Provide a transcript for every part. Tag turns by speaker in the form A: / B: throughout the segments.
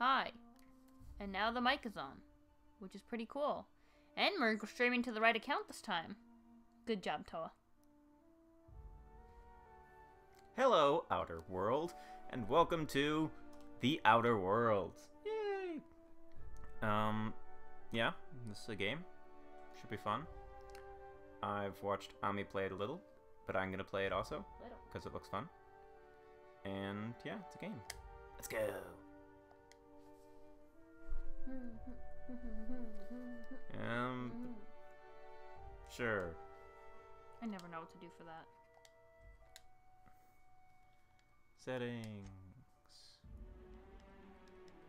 A: Hi. And now the mic is on, which is pretty cool. And we're streaming to the right account this time. Good job, Toa.
B: Hello, Outer World, and welcome to The Outer Worlds. Yay! Um, yeah, this is a game. Should be fun. I've watched Ami play it a little, but I'm gonna play it also because it looks fun. And yeah, it's a game. Let's go. Um, sure.
A: I never know what to do for that.
B: Settings.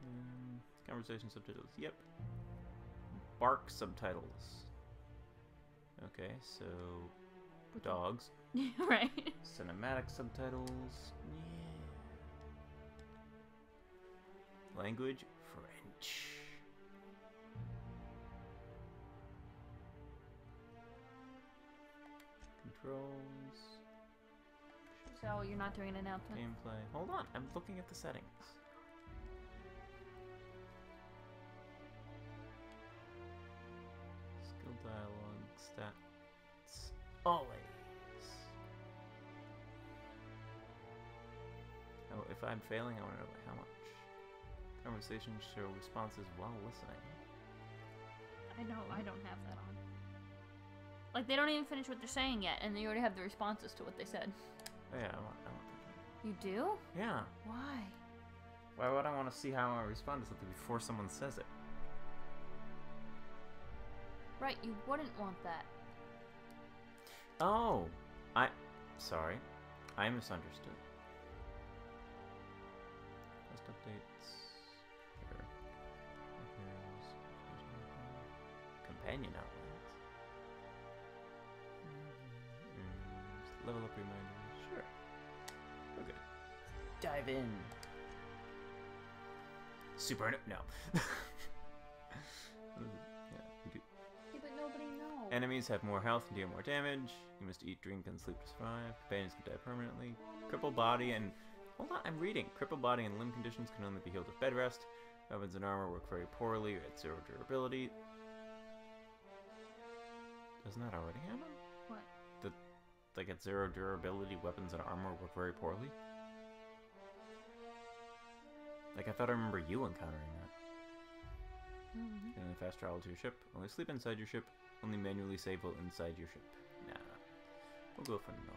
B: Um, conversation subtitles. Yep. Bark subtitles. Okay, so dogs.
A: right.
B: Cinematic subtitles. Yeah. Language Controls.
A: So you're not doing an announcement?
B: Gameplay. Hold on, I'm looking at the settings. Skill dialogue, stats. Always. Oh, if I'm failing, I want to know how much. Conversations show responses while listening.
A: I know I don't have that on. Like they don't even finish what they're saying yet, and they already have the responses to what they said.
B: Yeah, I want, I want that.
A: You do?
B: Yeah.
A: Why?
B: Why would I want to see how I respond to something before someone says it?
A: Right, you wouldn't want that.
B: Oh, I. Sorry, I misunderstood. Quest updates. Here. Companion outlines. Level up reminders. Sure. Okay. Dive in. Super. No. Mm-hmm. yeah.
A: Yeah, but nobody knows.
B: Enemies have more health and deal more damage. You must eat, drink, and sleep to survive. Companions can die permanently. Crippled body and hold on, I'm reading. Crippled body and limb conditions can only be healed with bed rest. Weapons and armor work very poorly at zero durability. Doesn't that already happen? Like at zero durability, weapons and armor work very poorly. Like I thought I remember you encountering that.
A: Mhm.
B: And fast travel to your ship. Only sleep inside your ship. Only manually save while inside your ship. Nah. We'll go for normal.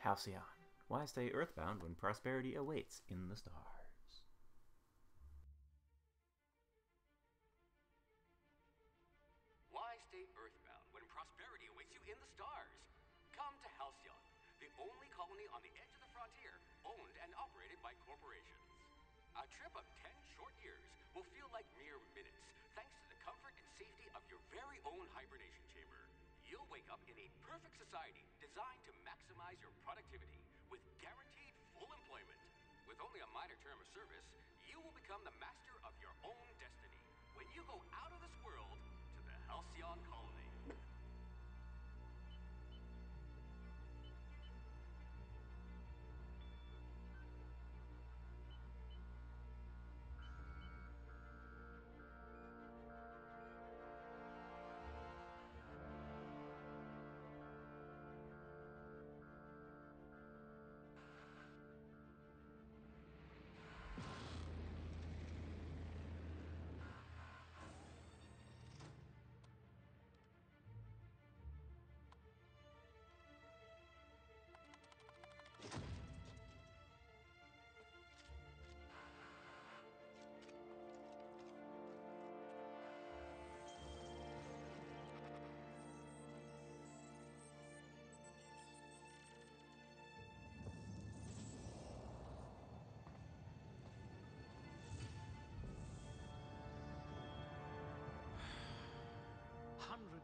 B: Halcyon. Why stay earthbound when prosperity awaits in the stars?
C: Trip of 10 short years will feel like mere minutes thanks to the comfort and safety of your very own hibernation chamber. You'll wake up in a perfect society designed to maximize your productivity with guaranteed full employment. With only a minor term of service, you will become the master of your own destiny when you go out of this world to the Halcyon colony.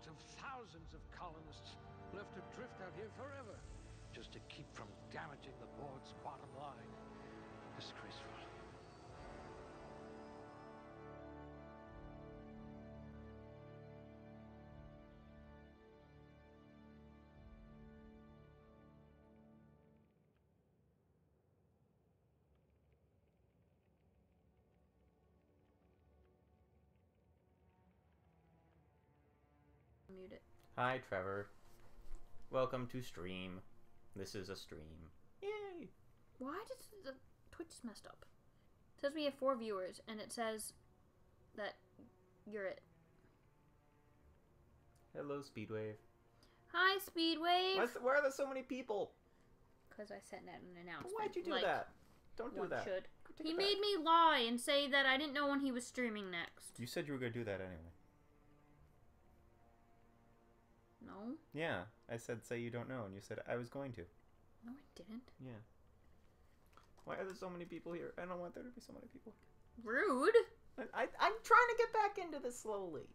D: Of thousands of colonists left to drift out here forever, just to keep from damaging the board's bottom line. Disgraceful.
A: Mute it.
B: Hi, Trevor. Welcome to stream. This is a stream. Yay!
A: Why does the Twitch is messed up? It says we have four viewers, and it says that you're it.
B: Hello, Speedwave.
A: Hi, Speedwave.
B: Why's, why are there so many people?
A: Because I sent out an announcement.
B: Why'd you do
A: like
B: that? Don't do that.
A: should. He made me lie and say that I didn't know when he was streaming next.
B: You said you were gonna do that anyway.
A: No,
B: Yeah, I said say you don't know, and you said I was going to.
A: no, I didn't.
B: Yeah. Why are there so many people here? I don't want there to be so many people.
A: Rude.
B: I, I, I'm trying to get back into this slowly.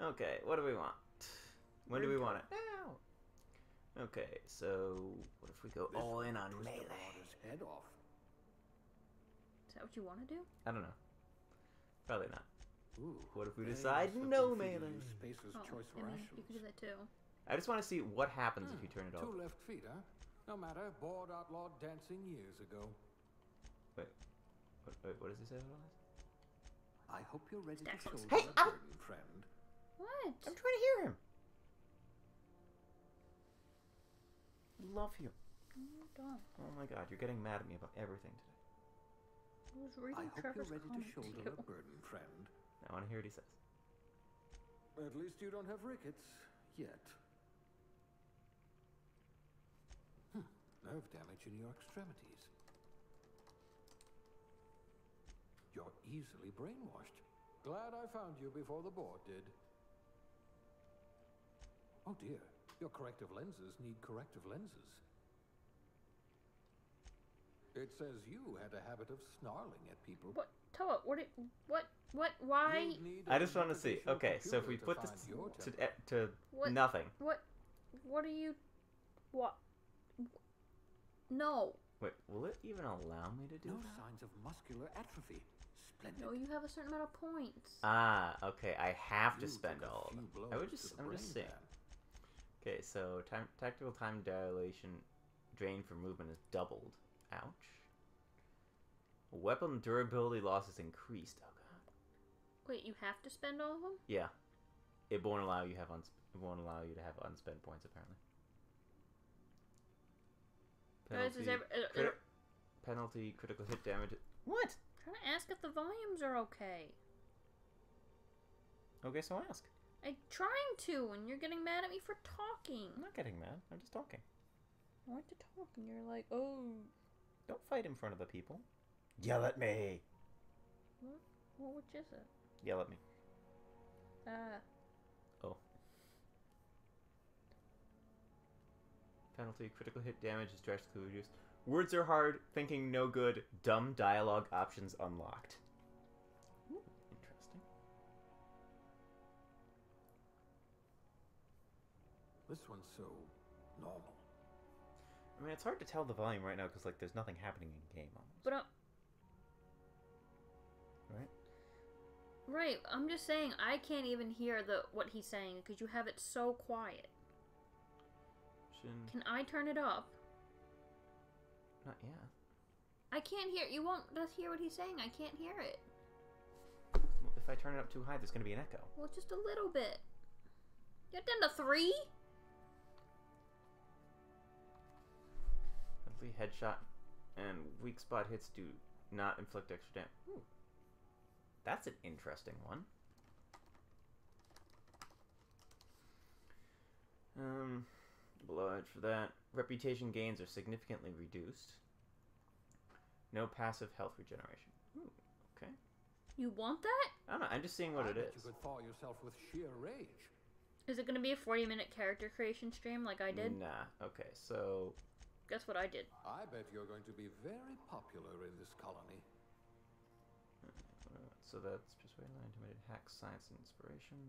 B: Okay, what do we want? When do we want it? Now. Okay, so what if we go
D: This
B: all in on
D: twist the
B: melee?
D: head off.
A: Is that what you want to do?
B: I don't know. Probably not.
D: Ooh,
B: What if we decide
D: nice
B: no
D: them for you to
B: melee?
D: use Spacer's
A: Oh,
D: choice
A: I
D: rations.
A: you could do that too.
B: I just want to see what happens if you hmm, turn it off.
D: Two left feet, huh? No matter. Bored outlawed dancing years ago.
B: Wait, what, wait, what does he say about this?
D: I hope you're ready to
A: Excellent.
D: shoulder
B: Hey,
D: the
B: ow!
D: burden, friend.
A: What?
B: I'm trying to hear him. Love you.
A: Oh.
B: Oh my god, you're getting mad at me about everything today.
A: I was
D: I hope
A: Trevor's
D: you're ready to shoulder
A: too.
D: the burden, friend.
B: I want to hear what he says.
D: At least you don't have rickets yet. Hmm. Nerve damage in your extremities. You're easily brainwashed. Glad I found you before the board did. Oh dear, your corrective lenses need corrective lenses. It says you had a habit of snarling at people.
A: What? Toa, what? It, what? What? Why?
D: You'd need
B: I
D: a
B: just want to see. Okay, so if we put this
D: find
B: to, eh, to
A: What?
B: nothing.
A: What? What are you? What? No.
B: Wait, will it even allow me to do
D: No
B: that?
D: signs of muscular atrophy. Splendid.
A: No, you have a certain amount of points.
B: Ah, okay. I have to
D: You
B: spend all of them. I would just,
D: the
B: I'm just
D: brain
B: saying. Okay, so time tactical time dilation drain for movement is doubled. Ouch. Weapon durability loss is increased. Oh god.
A: Wait, you have to spend all of them?
B: Yeah. It won't allow you have uns- it won't allow you to have unspent points apparently. Penalty,
A: ever, uh,
B: criti-
A: uh,
B: penalty critical hit damage. What?
A: I'm trying to ask if the volumes are okay.
B: Okay, so ask.
A: I'm trying to, and you're getting mad at me for talking.
B: I'm not getting mad. I'm just talking.
A: I want to talk, and you're like, oh,
B: Don't fight in front of the people. Yell at me.
A: well, which is it?
B: Yell at me.
A: Ah,
B: Oh. Penalty, critical hit damage is drastically reduced. Words are hard, thinking no good, dumb dialogue options unlocked. Ooh, interesting.
D: This one's so normal.
B: I mean, it's hard to tell the volume right now because, like, there's nothing happening in game almost.
A: but I'm
B: right.
A: I'm just saying I can't even hear the what he's saying because you have it so quiet.
B: Shin.
A: Can I turn it up?
B: Not yet.
A: I can't hear. You won't just hear what he's saying. I can't hear it.
B: Well, if I turn it up too high, there's going to be an echo.
A: Well, just a little bit. You're down to three.
B: Headshot, and weak spot hits do not inflict extra damage. Ooh. That's an interesting one. Um, below edge for that. Reputation gains are significantly reduced. No passive health regeneration. Ooh, okay.
A: You want that?
B: I don't know. I'm just seeing what
D: I
B: it
D: bet
B: is.
D: You could thaw yourself with sheer rage.
A: Is it going to be a 40 minute character creation stream like I did?
B: Nah. Okay. So
A: Guess what I did?
D: I bet you're going to be very popular in this colony.
B: So that's persuade, lie, intimidate, hack, science, and inspiration.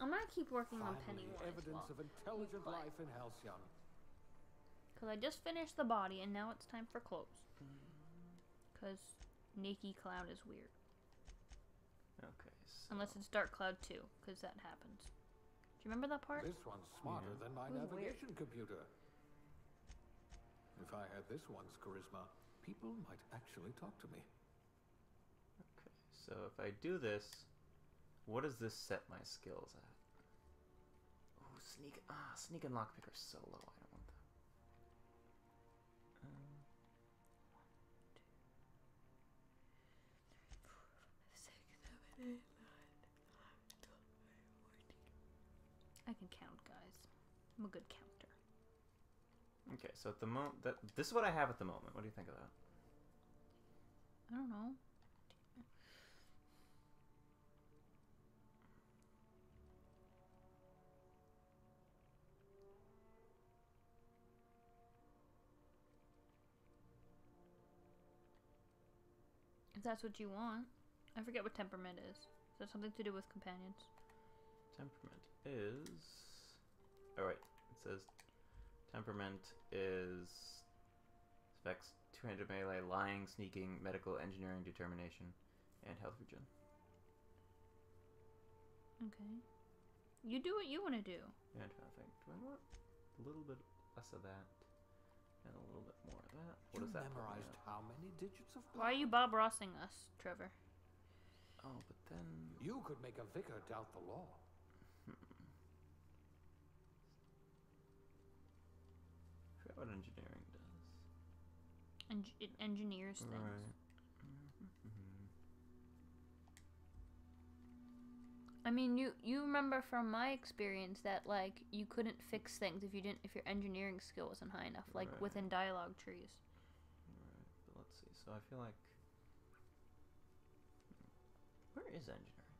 A: I'm going to keep working on
D: Finally,
A: Pennywise.
D: evidence of intelligent
A: quiet.
D: life in Halcyon.
A: Because I just finished the body and now it's time for clothes. Because Nakey Cloud is weird.
B: Okay. So
A: Unless it's Dark Cloud too, because that happens. Do you remember that part?
D: This one's smarter
B: Yeah.
D: than my
A: It was weird.
D: navigation computer. If I had this one's charisma, people might actually talk to me.
B: Okay. So if I do this, what does this set my skills at? Oh, sneak. Ah, sneak and lockpick are so low. I don't want that. Um,
A: I can count, guys. I'm a good counter.
B: Okay, so at the moment, that this is what I have at the moment. What do you think of that?
A: I don't know. If that's what you want. I forget what temperament is. Is that something to do with companions?
B: Temperament is. Oh wait, it says temperament is specs 200 melee, lying, sneaking, medical, engineering, determination, and health regen.
A: Okay. You do what you want to do.
B: Yeah, I'm trying to think. Do I want a little bit less of that and a little bit more of that? What
D: you
B: does that
D: memorized how many digits of
A: Why are you Bob Rossing us, Trevor?
B: Oh, but then
D: You could make a vicar doubt the law.
B: I forgot what engineering does.
A: It engineers things.
B: Right. Mm-hmm.
A: I mean, you you remember from my experience that like you couldn't fix things if you didn't if your engineering skill wasn't high enough, like
B: Right.
A: within dialogue trees.
B: Right, but let's see. So I feel like. Where is engineering?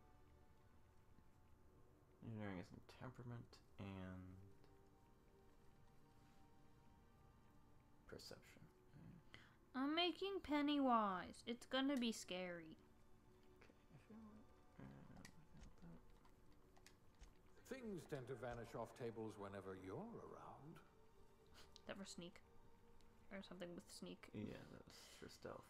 B: Engineering is in temperament and.
A: I'm making Pennywise. It's gonna be scary.
B: Okay, I feel like. uh, without that-
D: Things tend to vanish off tables whenever you're around.
A: That for sneak, or something with sneak.
B: Yeah, that's for stealth.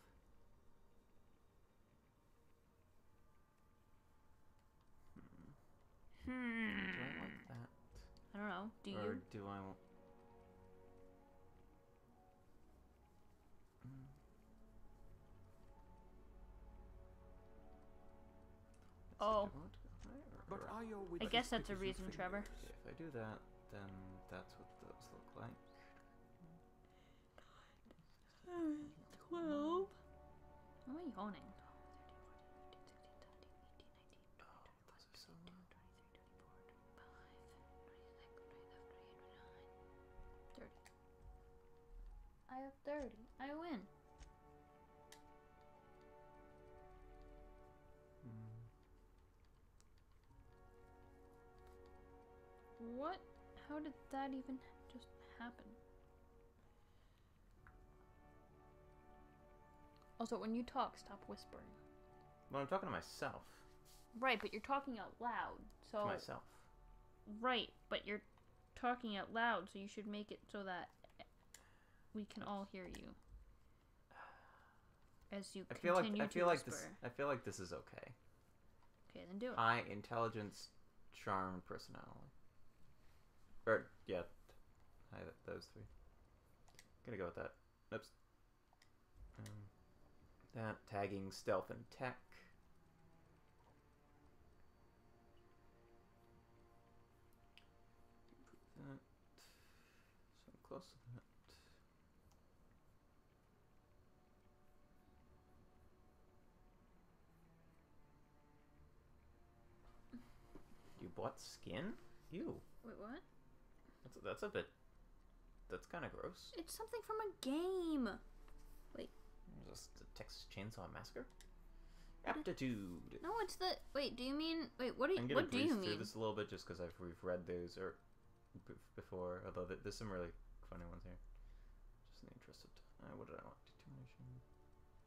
B: Hmm.
A: Hmm.
B: Do I want that?
A: I don't know. Do
B: or
A: you?
B: do I want?
A: Oh.
B: want to go higher
D: But are your
A: I guess that's a
D: as your
A: reason, Trevor.
B: Okay, if I do that, then that's what those look like.
A: Twelve. Am I yawning?
B: Are so low.
A: Thirty. I have thirty. I win. What? How did that even just happen? Also, when you talk, stop whispering.
B: Well, I'm talking to myself.
A: Right, but you're talking out loud. So
B: To myself.
A: right, but you're talking out loud, so you should make it so that we can all hear you. As you
B: I feel like
A: continue
B: I
A: to
B: feel like this.
A: whisper.
B: I feel like this is okay.
A: Okay, then do it.
B: High intelligence, charm, personality. Or yeah, th- those three. Gonna go with that. Oops. Um, that tagging, stealth, and tech. That. So close to that. You bought skin? You.
A: Wait, what?
B: That's a, that's a bit. That's kind of gross.
A: It's something from a game. Wait.
B: Just the Texas Chainsaw Massacre. Aptitude.
A: No, it's the. Wait, do you mean? Wait, what do you?
B: I'm gonna
A: What do you
B: through
A: mean?
B: this a little bit just because we've read those or before. Although th- there's some really funny ones here. Just in the interest of time. Uh, what did I want? Determination.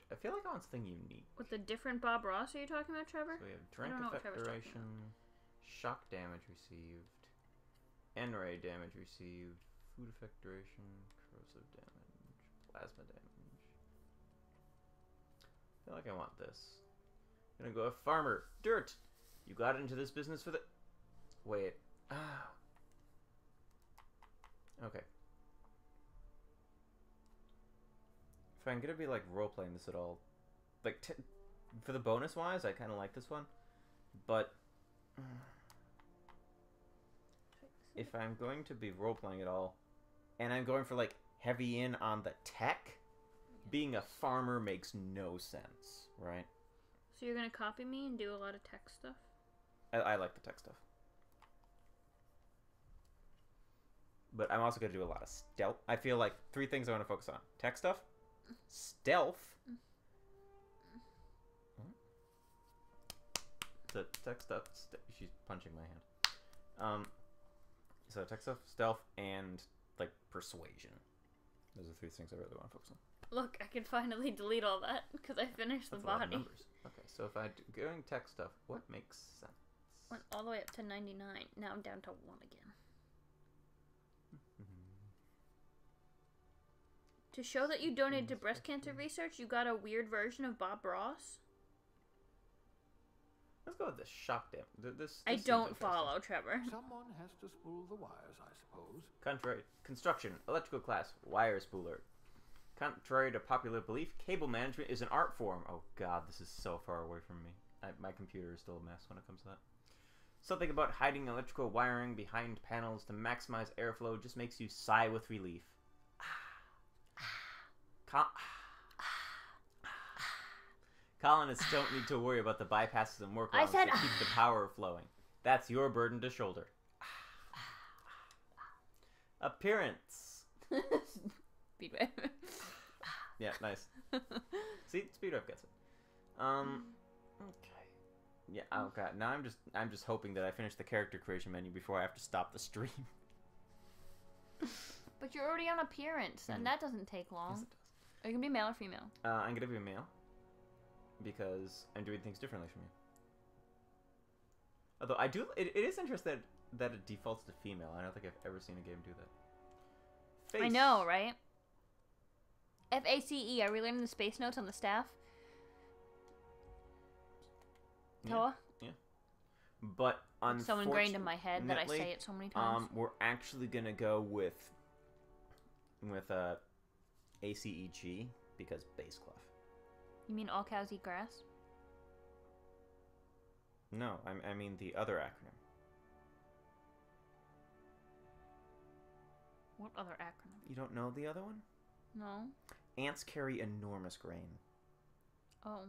B: I feel like I want something unique.
A: With the different Bob Ross are you talking about, Trevor?
B: So we have drink
A: don't know what Trevor's talking
B: effectoration, shock damage received, N-ray damage received, food effect duration, corrosive damage, plasma damage. I feel like I want this. I'm gonna go a farmer. Dirt! You got into this business for the. Wait. Ah. Okay. If I'm gonna be like role playing this at all, like for the bonus wise, I kind of like this one, but if I'm going to be role playing at all, and I'm going for like heavy in on the tech, being a farmer makes no sense, right?
A: So you're gonna copy me and do a lot of tech stuff?
B: I, I like the tech stuff. But I'm also going to do a lot of stealth. I feel like three things I want to focus on tech stuff, stealth. The tech stuff. St- she's punching my hand. Um, so tech stuff, stealth, and like persuasion. Those are three things I really want to focus on.
A: Look, I can finally delete all that because I finished the
B: That's of
A: body.
B: numbers. Okay, so if I do going tech stuff, what makes sense?
A: Went all the way up to 99. Now I'm down to 1 again. To show that you donated to breast cancer research, you got a weird version of Bob Ross?
B: Let's go with this shock dam. Th- This,
A: I don't follow, Trevor.
D: Someone has to spool the wires, I suppose.
B: Contrary construction, electrical class, wire spooler. Contrary to popular belief, cable management is an art form. Oh god, this is so far away from me. I, my computer is still a mess when it comes to that. Something about hiding electrical wiring behind panels to maximize airflow just makes you sigh with relief. Ah. Ah. Col- ah. Colonists don't need to worry about the bypasses and workarounds
A: I said,
B: that keep the power flowing. That's your burden to shoulder. Appearance.
A: Speedway.
B: Yeah, nice. See, speed up gets it. Um, okay. Yeah. Oh god. Now I'm just I'm just hoping that I finish the character creation menu before I have to stop the stream.
A: but you're already on appearance, and that doesn't take long.
B: Yes.
A: Are you gonna be male or female?
B: Uh, I'm gonna be a male because I'm doing things differently from you. Although I do, it, it is interesting that, that it defaults to female. I don't think I've ever seen a game do that.
A: I know, right? F A C E. Are we learning the space notes on the staff? Toa.
B: Yeah.
A: Toa?
B: But
A: It's so ingrained in my head that I say it so many times.
B: Um, we're actually gonna go with with uh, ACEG because bass clef.
A: You mean all cows eat grass?
B: No, I, I mean the other acronym.
A: What other acronym?
B: You don't know the other one?
A: No.
B: Ants carry enormous grain
A: Oh.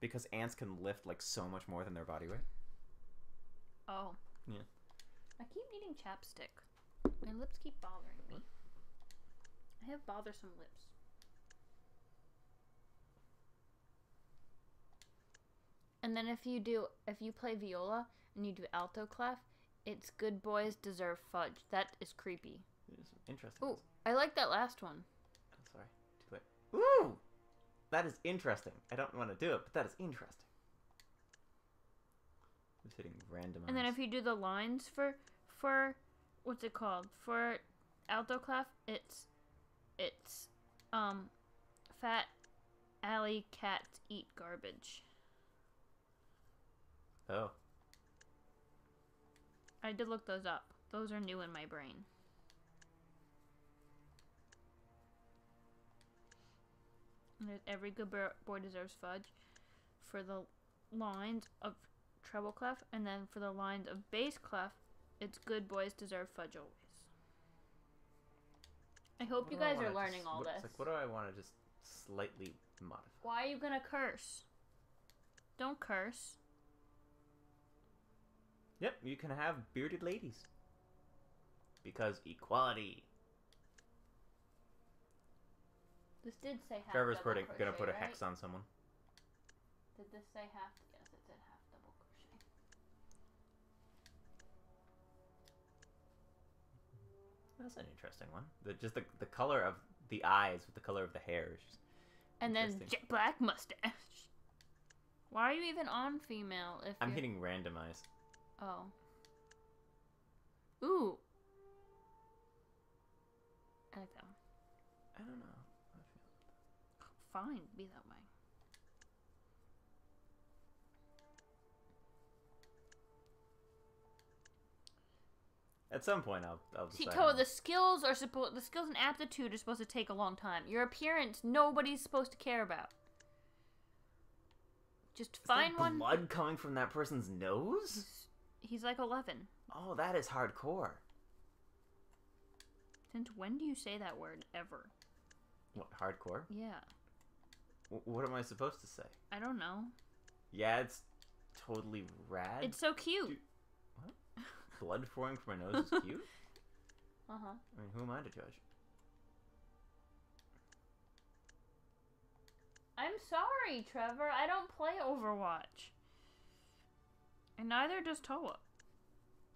B: because ants can lift like so much more than their body weight.
A: Oh.
B: Yeah.
A: I keep needing chapstick. My lips keep bothering me. I have bothersome lips. And then if you do, if you play viola and you do alto clef, it's good boys deserve fudge. That is creepy.
B: Some interesting.
A: Ooh. I like that last one.
B: I'm sorry. Too quick. Ooh, that is interesting. I don't want to do it, but that is interesting. Just hitting randomize.
A: And then if you do the lines for for what's it called for alto clef, it's it's um fat alley cats eat garbage.
B: Oh,
A: I did look those up. Those are new in my brain. And every good boy deserves fudge for the lines of treble clef, and then for the lines of bass clef, it's good boys deserve fudge always. I hope
B: what
A: you guys are learning
B: just-
A: all
B: what-
A: this.
B: Like, what do I want to just slightly modify?
A: Why are you gonna curse? Don't curse.
B: Yep, you can have bearded ladies. Because equality.
A: This did say half
B: Trevor's
A: double
B: putting, gonna put a
A: right?
B: hex on someone.
A: Did this say half? Yes, it said half double crochet.
B: That's an interesting one. The, just the, the color of the eyes with the color of the hair is just
A: And then jet black mustache. Why are you even on female if
B: I'm
A: you're...
B: hitting randomize.
A: Oh. Ooh. I like that one.
B: I don't know.
A: Fine, be that way.
B: At some point, I'll I'll decide.
A: The skills are supposed. The skills and aptitude are supposed to take a long time. Your appearance, nobody's supposed to care about. Just
B: Is
A: find one.
B: Blood coming from that person's nose?
A: He's, like eleven.
B: Oh, that is hardcore.
A: Since when do you say that word ever?
B: What hardcore?
A: Yeah.
B: W- what am I supposed to say?
A: I don't know.
B: Yeah, it's totally rad.
A: It's so cute.
B: Dude. Blood pouring from my nose is cute.
A: Uh huh.
B: I mean, who am I to judge?
A: I'm sorry, Trevor. I don't play Overwatch. And neither does Toa.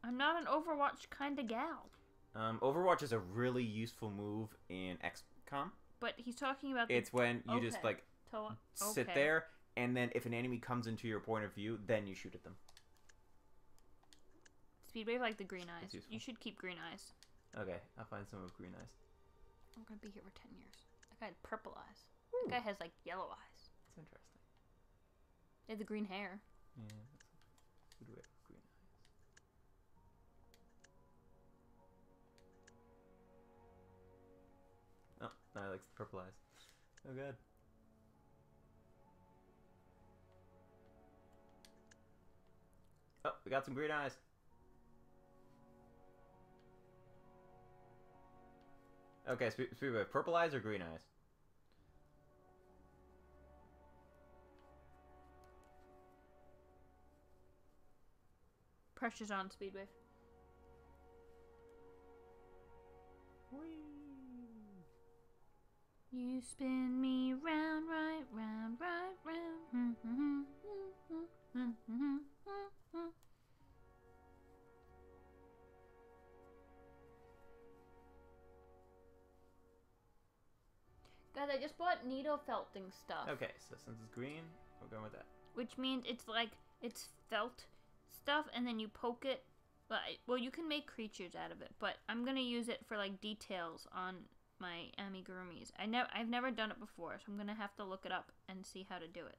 A: I'm not an Overwatch kind of gal.
B: Um, Overwatch is a really useful move in XCOM.
A: But he's talking about the
B: It's when you just like
A: Toa.
B: sit
A: Okay.
B: there, and then if an enemy comes into your point of view, then you shoot at them.
A: Speedwave like the green eyes. You should keep green eyes.
B: Okay, I'll find some of green eyes.
A: I'm gonna be here for ten years. That guy had purple eyes.
B: Ooh.
A: That guy has like yellow eyes.
B: That's interesting.
A: They have the green hair.
B: Yeah, have? Oh, no, I like the purple eyes. Oh god. Oh, we got some green eyes. Okay, spe- speaking of purple eyes or green eyes?
A: Pressure's on Speedwave. You spin me round, right, round, right, round. Hmm, hmm, hmm, Guys, I just bought needle felting stuff.
B: Okay, so since it's green, we're going with that.
A: Which means it's like it's felt stuff, and then you poke it. Well, well, you can make creatures out of it, but I'm gonna use it for like details on my amigurumis. I never, I've never done it before, so I'm gonna have to look it up and see how to do it.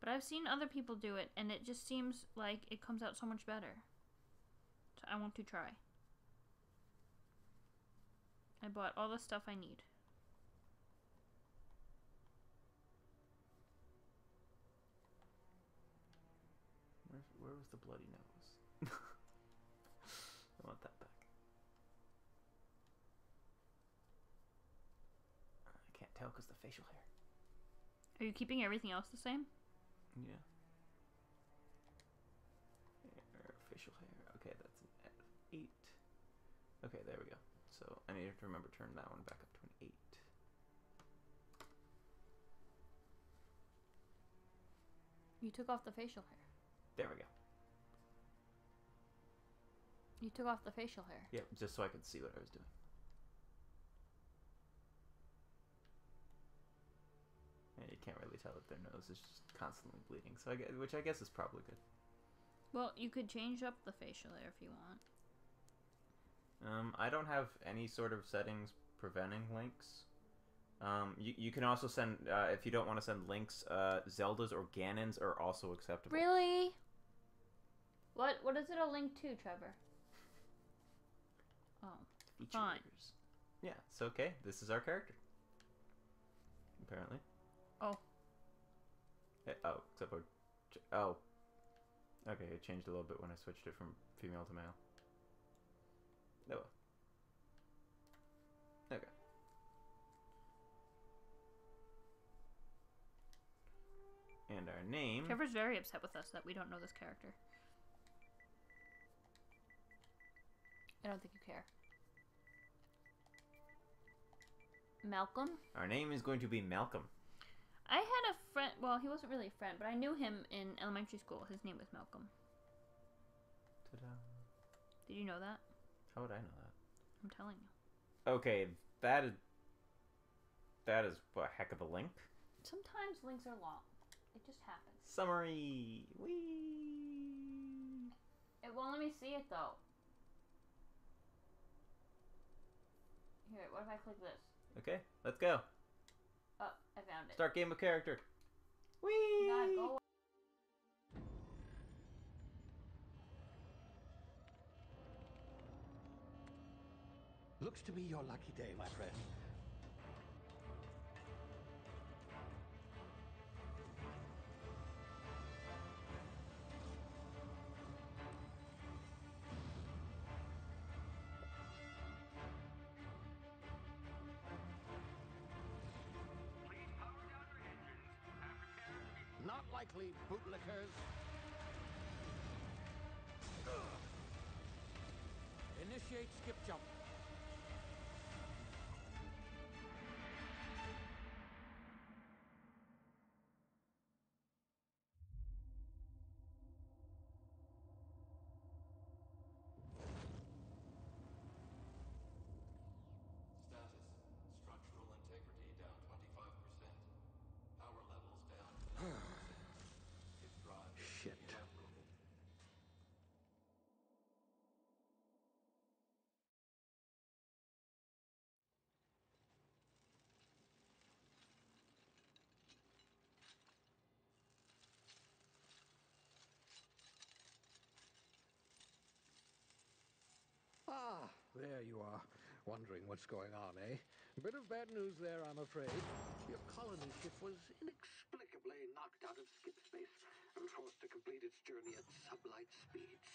A: But I've seen other people do it, and it just seems like it comes out so much better. So I want to try. I bought all the stuff I need.
B: Where's, where was the bloody nose? I want that back. I can't tell because the facial hair.
A: Are you keeping everything else the same?
B: Yeah. Hair, facial hair. Okay, that's an of eight. Okay, there we go. So I need to remember to turn that one back up to an eight.
A: You took off the facial hair.
B: There we go.
A: You took off the facial hair.
B: Yeah, just so I could see what I was doing. And you can't really tell if their nose is just constantly bleeding, so I guess, which I guess is probably good.
A: Well, you could change up the facial hair if you want.
B: Um, I don't have any sort of settings preventing links. Um, you, you can also send uh, if you don't want to send links. Uh, Zeldas or Ganons are also acceptable.
A: Really? What what is it a link to, Trevor? Oh. Fine.
B: Yeah, it's okay. This is our character. Apparently.
A: Oh.
B: Eh, oh, except for oh. Okay, it changed a little bit when I switched it from female to male. Oh. Okay. And our name.
A: Trevor's very upset with us that we don't know this character. I don't think you care. Malcolm?
B: Our name is going to be Malcolm.
A: I had a friend, well, he wasn't really a friend, but I knew him in elementary school. His name was Malcolm.
B: Ta-da.
A: Did you know that?
B: How would I know that?
A: I'm telling you.
B: Okay, that is that is a heck of a link.
A: Sometimes links are long. It just happens.
B: Summary. Whee.
A: It won't let me see it though. Here, what if I click this?
B: Okay, let's go.
A: Oh, I found it.
B: Start game of character. Whee.
A: God, go
D: Looks to be your lucky day, my friend. Bootlickers. Initiate skip jump. There you are. Wondering what's going on, eh? Bit of bad news there, I'm afraid. Your colony ship was inexplicably knocked out of skip space and forced to complete its journey at sublight speeds.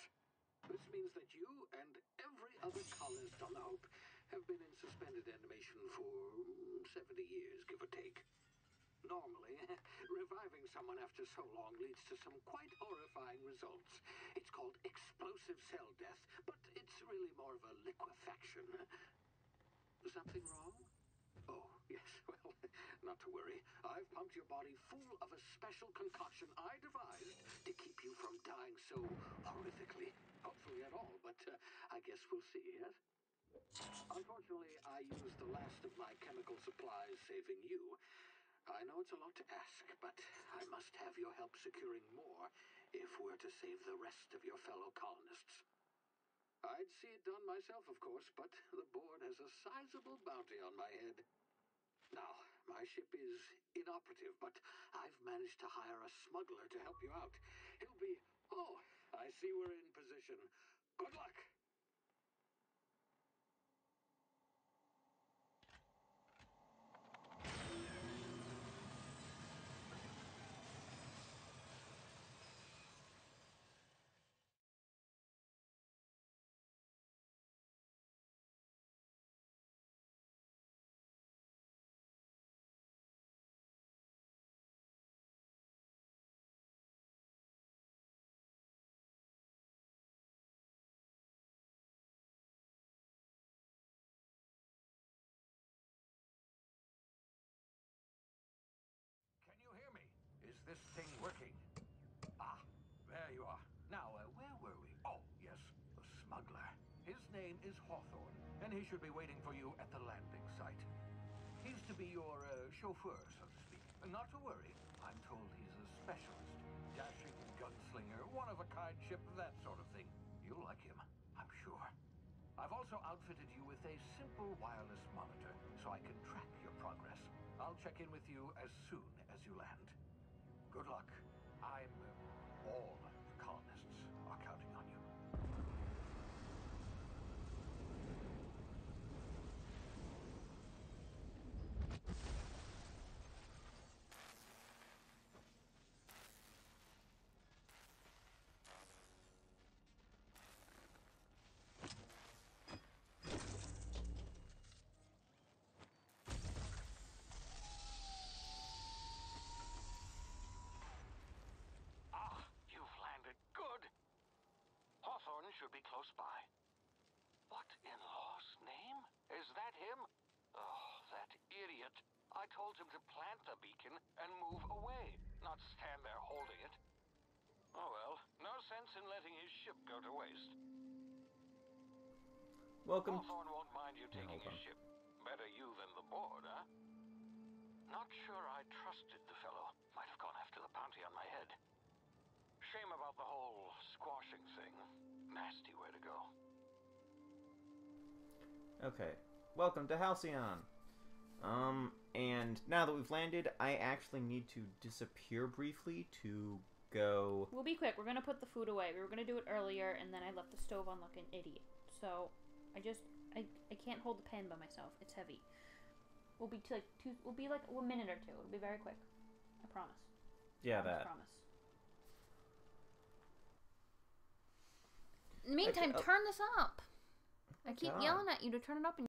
D: This means that you and every other colonist on the Hope have been in suspended animation for mm, 70 years, give or take. Normally, reviving someone after so long leads to some quite horrifying results. It's called explosive cell death, but it's really more of a liquefaction. Something wrong? Oh, yes, well, not to worry. I've pumped your body full of a special concoction I devised to keep you from dying so horrifically. Hopefully at all, but uh, I guess we'll see, yes? Unfortunately, I used the last of my chemical supplies saving you. I know it's a lot to ask, but I must have your help securing more if we're to save the rest of your fellow colonists. I'd see it done myself, of course, but the board has a sizable bounty on my head. Now, my ship is inoperative, but I've managed to hire a smuggler to help you out. He'll be. Oh, I see we're in position. Good luck! Can you hear me? Is this thing working? Ah, there you are. Now, uh, where were we? Oh, yes, the smuggler. His name is Hawthorne, and he should be waiting for you at the landing site. He's to be your uh, chauffeur, so to speak. Not to worry. I'm told he's a specialist. Dashing gunslinger, one of a kind ship, that sort of thing. You'll like him, I'm sure. I've also outfitted you with a simple wireless monitor so I can track your progress. I'll check in with you as soon as you land. Good luck. I'm. All should be close by. What in law's name? Is that him? Oh, that idiot. I told him to plant the beacon and move away, not stand there holding it. Oh well, no sense in letting his ship go to waste.
B: Welcome.
D: Hawthorne won't mind you taking his ship. Better you than the board, huh? Not sure I trusted the fellow. Might have gone after the bounty on my head. Shame about the whole squashing thing. Nasty way to go.
B: Okay. Welcome to Halcyon. Um, and now that we've landed, I actually need to disappear briefly to go.
A: We'll be quick. We're gonna put the food away. We were gonna do it earlier, and then I left the stove on like an idiot. So I just I I can't hold the pen by myself. It's heavy. We'll be t- like two. We'll be like a minute or two. It'll be very quick. I promise.
B: Yeah,
A: promise,
B: that.
A: Promise. In the meantime,
B: oh.
A: turn this up. I keep
B: God.
A: yelling at you to turn it up, and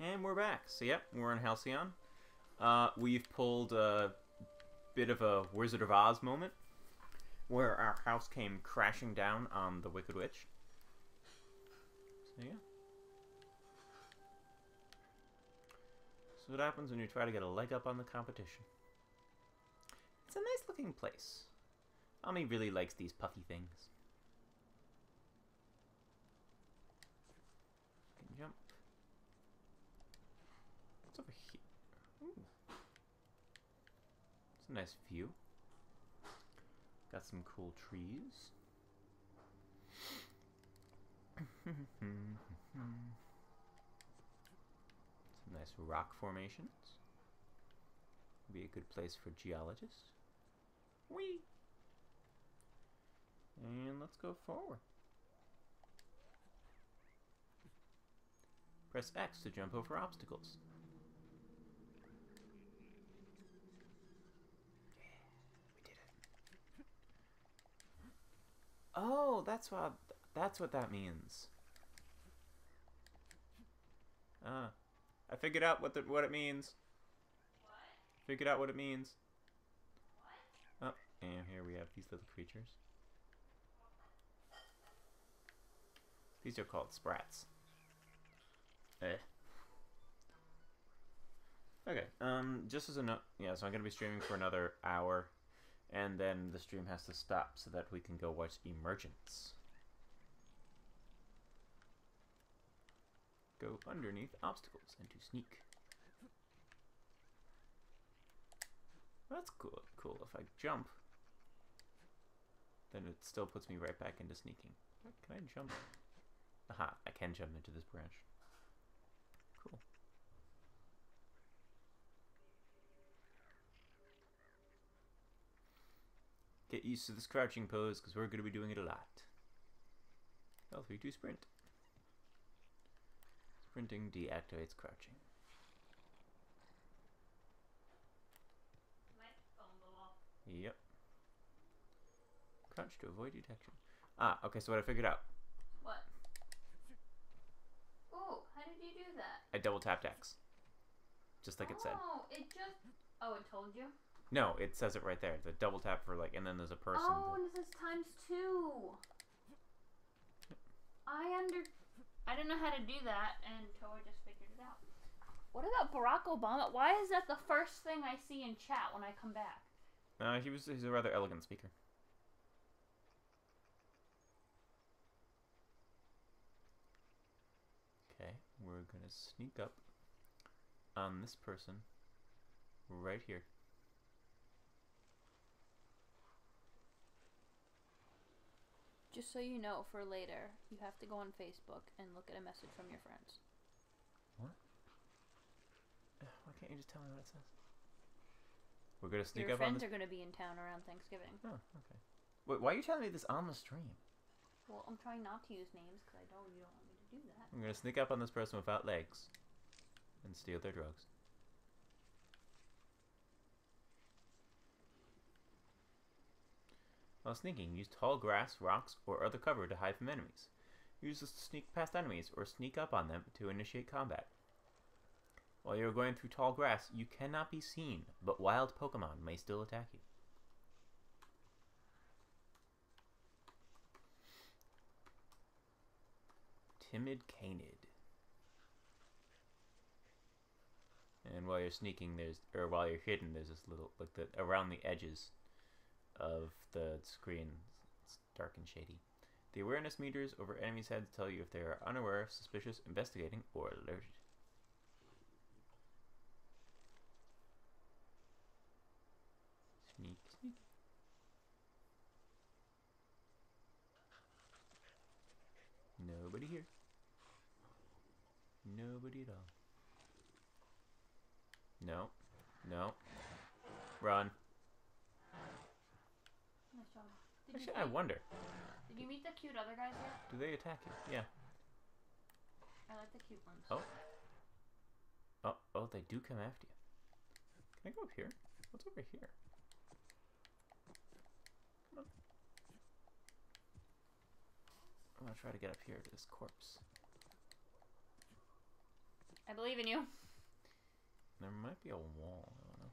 B: And we're back. So, yep, we're in Halcyon. Uh, we've pulled a bit of a Wizard of Oz moment where our house came crashing down on the Wicked Witch. So, yeah. So, what happens when you try to get a leg up on the competition? It's a nice looking place. Ami really likes these puffy things. Can jump. What's over here? It's a nice view. Got some cool trees. some nice rock formations. Be a good place for geologists. Whee! And let's go forward. Press X to jump over obstacles. we did it. Oh, that's what that's what that means. Ah, I figured out what the, what it means. Figured out what it means. Oh, and here we have these little creatures. These are called sprats. Eh. Okay, um, just as a note, yeah, so I'm gonna be streaming for another hour, and then the stream has to stop so that we can go watch Emergence. Go underneath obstacles and to sneak. That's cool. Cool. If I jump, then it still puts me right back into sneaking. Can I jump? Aha, I can jump into this branch. Cool. Get used to this crouching pose because we're going to be doing it a lot. L3 to sprint. Sprinting deactivates crouching. Yep. Crouch to avoid detection. Ah, okay, so what I figured out.
A: What? Oh, how did you do that?
B: I double tapped X. Just like it said.
A: Oh, it just. Oh, it told you.
B: No, it says it right there. The double tap for like, and then there's a person.
A: Oh, and this is times two. I under. I didn't know how to do that, and Toa just figured it out. What about Barack Obama? Why is that the first thing I see in chat when I come back?
B: Uh, he was he's a rather elegant speaker. Okay, we're gonna sneak up on this person right here.
A: Just so you know, for later, you have to go on Facebook and look at a message from your friends.
B: Uh, Why can't you just tell me what it says? We're gonna sneak
A: your
B: up on
A: Your
B: friends
A: are going to be in town around Thanksgiving.
B: Oh, okay. Wait, why are you telling me this on the stream?
A: Well, I'm trying not to use names because I know you don't want me to do that.
B: I'm gonna sneak up on this person without legs and steal their drugs. While sneaking, use tall grass, rocks, or other cover to hide from enemies. Use this to sneak past enemies or sneak up on them to initiate combat. While you're going through tall grass, you cannot be seen, but wild Pokemon may still attack you. Timid Canid. And while you're sneaking, there's or while you're hidden, there's this little like the around the edges of the screen. It's dark and shady. The awareness meters over enemies' heads tell you if they are unaware, suspicious, investigating, or alerted. Sneak, sneak. Nobody here. Nobody at all. No. No. Run.
A: Nice job. Did you,
B: Actually, I wonder.
A: did you meet the cute other guys yet?
B: Do they attack you? Yeah.
A: I like the cute ones.
B: Oh. Oh, oh, they do come after you. Can I go up here? What's over here? Come on. I'm gonna try to get up here to this corpse.
A: I believe in you.
B: There might be a wall. I don't know.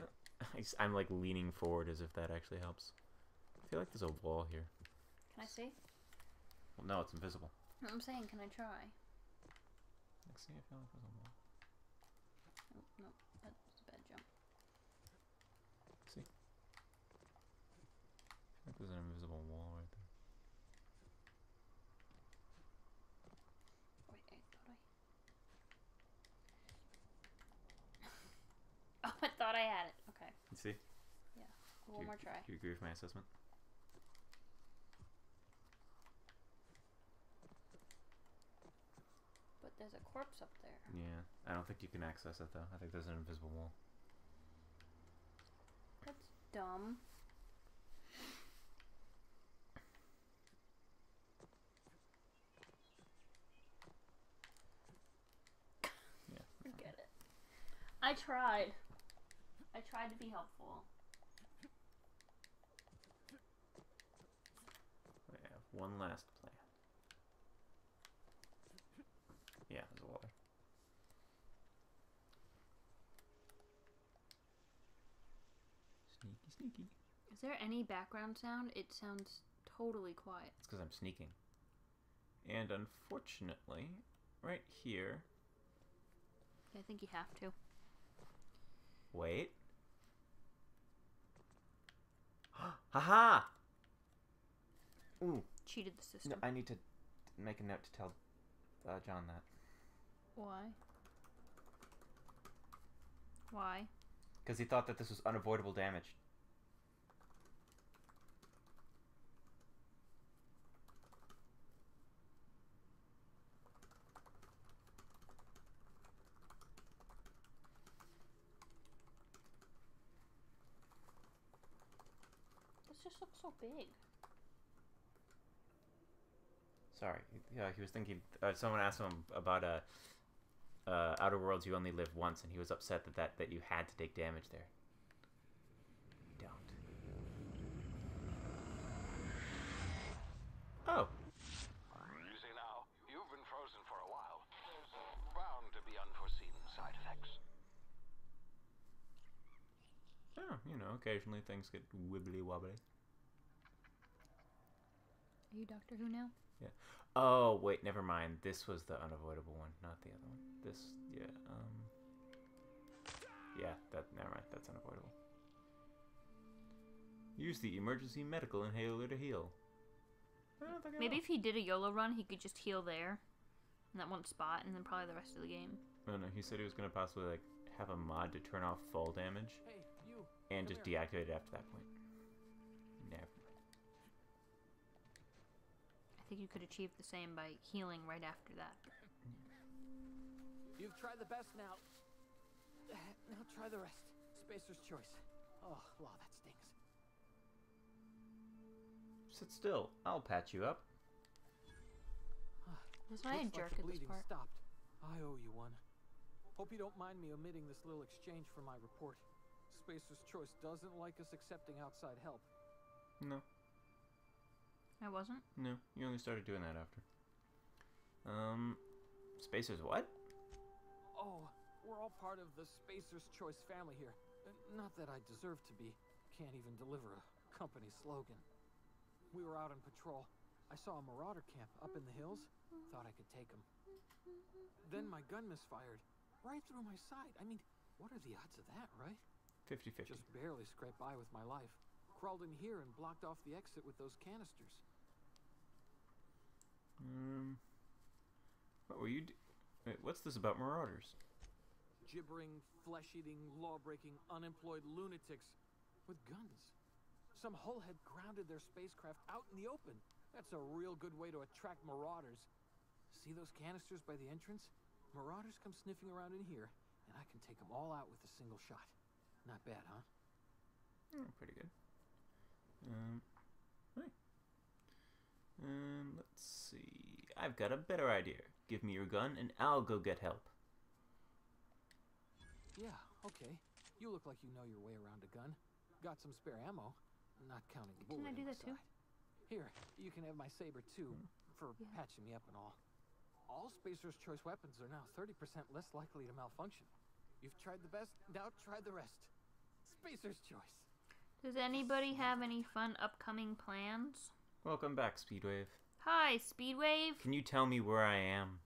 B: Uh, I s- I'm like leaning forward as if that actually helps. I feel like there's a wall here.
A: Can I see?
B: Well, no, it's invisible.
A: No, I'm saying, can I try?
B: Let's see. I feel like there's a wall.
A: Oh, no, that's a bad jump.
B: See. I feel like there's an invisible wall right there.
A: Wait, I I. oh, I thought I had it.
B: You
A: one more try.
B: Do you agree with my assessment?
A: But there's a corpse up there.
B: Yeah. I don't think you can access it though. I think there's an invisible wall.
A: That's dumb.
B: Yeah.
A: Forget it. I tried. I tried to be helpful.
B: We have one last plan. Yeah, there's a wall. Sneaky, sneaky.
A: Is there any background sound? It sounds totally quiet.
B: It's because I'm sneaking. And unfortunately, right here.
A: I think you have to.
B: Wait. Haha! Ooh,
A: Cheated the system.
B: no, I need to make a note to tell uh, John that.
A: Why? Why?
B: Because he thought that this was unavoidable damage.
A: This just looks so big.
B: Sorry, yeah, he was thinking. Uh, someone asked him about uh, uh, Outer Worlds. You only live once, and he was upset that, that that you had to take damage there. Don't. Oh,
C: You see now, you've been frozen for a while. There's bound to be unforeseen side effects.
B: oh, you know, occasionally things get wibbly wobbly.
A: Are you Doctor Who now?
B: Oh wait, never mind. This was the unavoidable one, not the other one. This, yeah, um, yeah, that never mind. That's unavoidable. Use the emergency medical inhaler to heal. I don't think I
A: Maybe if he did a YOLO run, he could just heal there, in that one spot, and then probably the rest of the game.
B: Oh no, he said he was gonna possibly like have a mod to turn off fall damage
D: Hey, you.
B: and just
D: here.
B: deactivate it after that point.
A: Think you could achieve the same by healing right after that.
D: You've tried the best now. Now try the rest. Spacer's choice. Oh, law, that stings.
B: Sit still. I'll patch you up.
A: Was I a
D: Looks like
A: jerk
D: the
A: at this
D: bleeding
A: part?
D: stopped. I owe you one. Hope you don't mind me omitting this little exchange for my report. Spacer's Choice doesn't like us accepting outside help.
B: No,
A: I wasn't.
B: no. You only started doing that after. Um, Spacers what?
D: Oh, we're all part of the Spacer's Choice family here. Uh, Not that I deserve to be. Can't even deliver a company slogan. We were out on patrol. I saw a marauder camp up in the hills. Thought I could take him. Then my gun misfired. Right through my side. I mean, what are the odds of that, right?
B: 50 50.
D: Just barely scraped by with my life. Crawled in here and blocked off the exit with those canisters.
B: Um, what were you do- Wait, what's this about marauders?
D: Gibbering, flesh eating, law breaking, unemployed lunatics with guns. Some hull hullhead grounded their spacecraft out in the open. That's a real good way to attract marauders. See those canisters by the entrance? Marauders come sniffing around in here, and I can take them all out with a single shot. Not bad, huh?
B: Oh, pretty good. Um, hey. Um, let's see. I've got a better idea. Give me your gun, and I'll go get help.
D: Yeah, okay. You look like you know your way around a gun. Got some spare ammo, not counting the
A: Didn't I do that too?
D: Here, you can have my saber too. Hmm.
E: for
A: Yeah.
E: patching me up and all. All Spacer's Choice weapons are now 30% less likely to malfunction. You've tried the best, now try the rest. Spacer's Choice.
A: Does anybody have any fun upcoming plans?
B: Welcome back, Speedwave.
A: Hi, Speedwave.
B: Can you tell me where I am?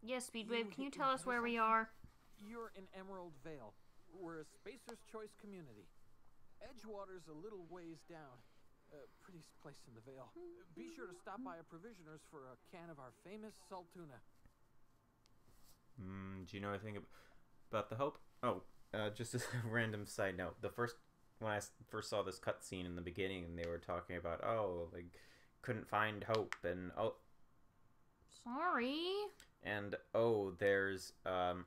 A: Yes, Speedwave.
E: You
A: Can you tell us where we are?
E: You're in Emerald Vale. We're a Spacer's Choice community. Edgewater's a little ways down. Uh, prettiest place in the Vale. Be sure to stop by a provisioner's for a can of our famous Saltuna.
B: Hmm, do you know anything about the Hope? Oh, uh, just as a random side note, the first when I first saw this cutscene in the beginning, and they were talking about oh, like couldn't find Hope, and oh,
A: Sorry.
B: and oh, there's um,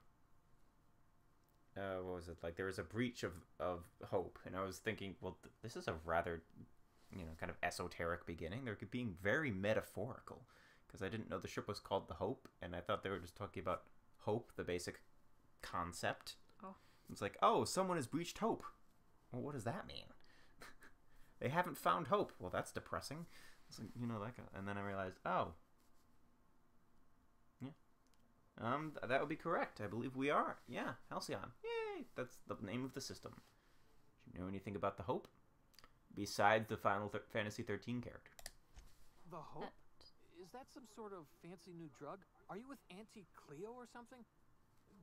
B: uh, what was it like? There was a breach of of Hope, and I was thinking, well, th- this is a rather, you know, kind of esoteric beginning. They're being very metaphorical because I didn't know the ship was called the Hope, and I thought they were just talking about hope, the basic concept.
A: Oh.
B: It's like, oh, someone has breached Hope. Well, what does that mean? they haven't found Hope. Well, that's depressing. It's like, you know that guy. And then I realized, oh, yeah, um, th- that would be correct. I believe we are. Yeah, Halcyon. Yay! That's the name of the system. Do you know anything about the Hope? Besides the Final th- Fantasy 13 character.
E: The Hope?
A: That-
E: Is that some sort of fancy new drug? Are you with Auntie Cleo or something?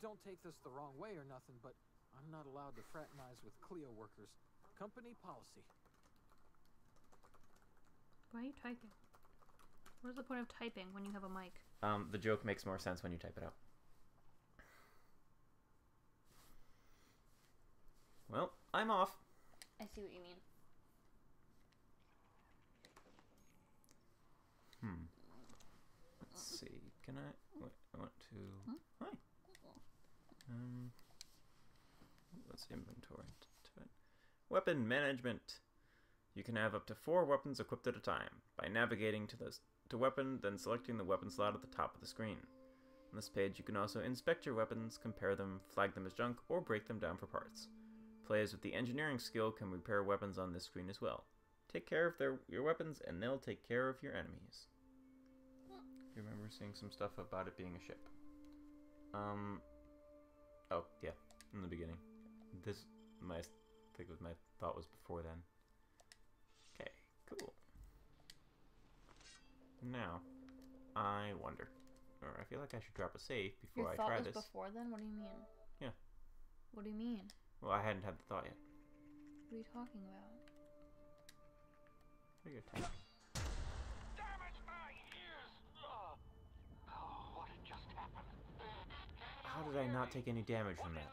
E: Don't take this the wrong way or nothing, but I'm not allowed to fraternize with Cleo workers. Company policy.
A: Why are you typing? What's the point of typing when you have a mic?
B: Um, the joke makes more sense when you type it out. Well, I'm off.
A: I see what you mean.
B: Hmm. Let's see. Can I? Wait, I want to. Hi. Um. What's inventory? Weapon management. You can have up to four weapons equipped at a time by navigating to the to weapon, then selecting the weapon slot at the top of the screen. On this page, you can also inspect your weapons, compare them, flag them as junk, or break them down for parts. Players with the engineering skill can repair weapons on this screen as well. Take care of their your weapons, and they'll take care of your enemies. You remember seeing some stuff about it being a ship. Um. Oh yeah, in the beginning. This my I think was my thought was before then. Okay, cool. Now, I wonder, or I feel like I should drop a save before
A: Your
B: I
A: thought
B: try
A: was
B: this.
A: before then? What do you mean?
B: Yeah.
A: What do you mean?
B: Well, I hadn't had the thought yet.
A: What are you talking about?
B: What are your attack?
F: Damage my ears! Oh, what had just happened?
B: How did I not take any damage from that?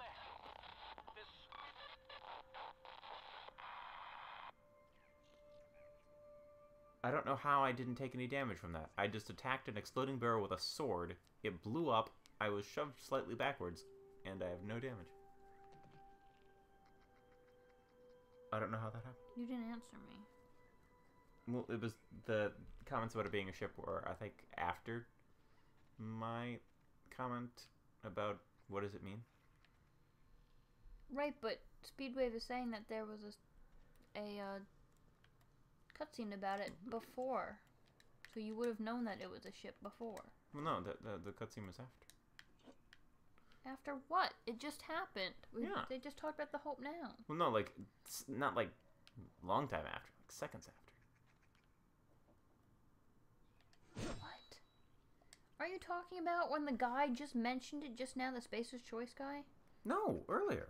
B: I don't know how I didn't take any damage from that. I just attacked an exploding barrel with a sword. It blew up. I was shoved slightly backwards, and I have no damage. I don't know how that happened.
A: You didn't answer me.
B: Well, it was the comments about it being a ship were, I think, after my comment about what does it mean.
A: Right, but Speedwave is saying that there was a, a uh, cutscene about it before. So you would have known that it was a ship before.
B: Well, no, the the, the cutscene was after.
A: After what? It just happened. We-
B: Yeah.
A: They just talked about the Hope now.
B: Well, no, like not like long time after, like seconds after.
A: What? Are you talking about when the guy just mentioned it just now, the Spacer's Choice guy?
B: No, earlier.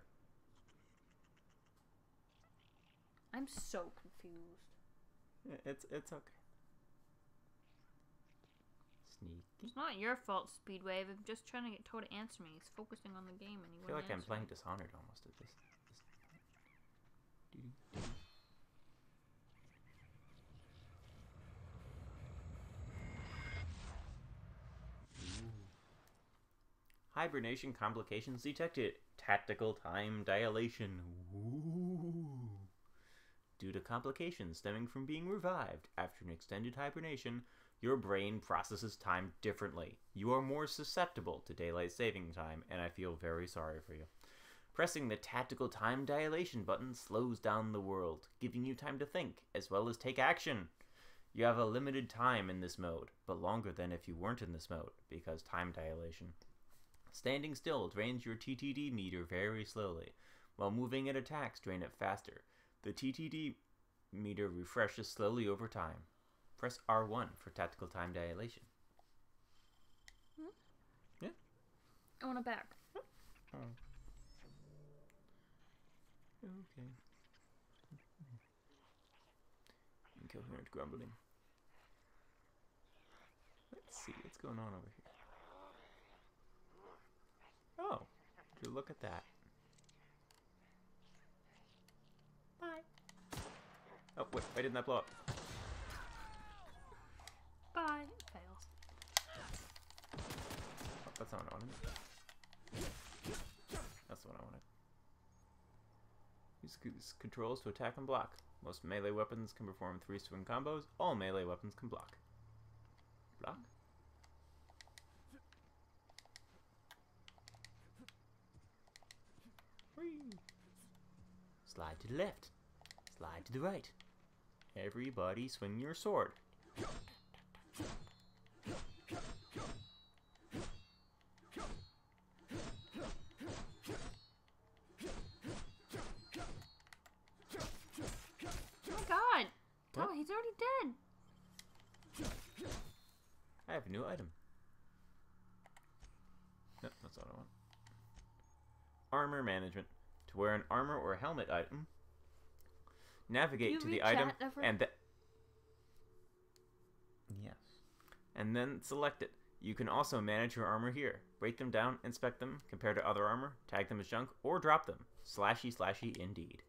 A: I'm so confused.
B: I- It's it's okay. Sneaky.
A: It's not your fault, Speedwave. I'm just trying to get Toad to answer me. He's focusing on the game and he
B: I feel
A: wouldn't
B: like I'm playing
A: me.
B: Dishonored almost at this. this Doo-doo. Hibernation complications detected. Tactical time dilation. Ooh. Due to complications stemming from being revived after an extended hibernation, your brain processes time differently. You are more susceptible to daylight saving time, and I feel very sorry for you. Pressing the tactical time dilation button slows down the world, giving you time to think as well as take action. You have a limited time in this mode, but longer than if you weren't in this mode, because time dilation. Standing still drains your TTD meter very slowly, while moving it attacks drain it faster. The TTD meter refreshes slowly over time. Press R1 for tactical time dilation. Hmm? Yeah?
A: I want it back. Oh.
B: Okay. Incoherent grumbling. Let's see what's going on over here. Oh, look at that. Bye. Oh, wait, why didn't that blow up?
A: Bye. Fails.
B: Oh, that's not what I wanted. That's what I wanted. Use controls to attack and block. Most melee weapons can perform three swing combos. All melee weapons can block. Block? Slide to the left. Slide to the right. Everybody swing your sword.
A: Oh my god.
B: Oh,
A: oh he's already dead.
B: I have a new item. Nope, that's not what I want. Armor management. To wear an armor or helmet item, navigate
A: You
B: to the item
A: chat ever?
B: and the Yes. And then select it. You can also manage your armor here. Break them down, inspect them, compare to other armor, tag them as junk, or drop them. Slashy slashy indeed.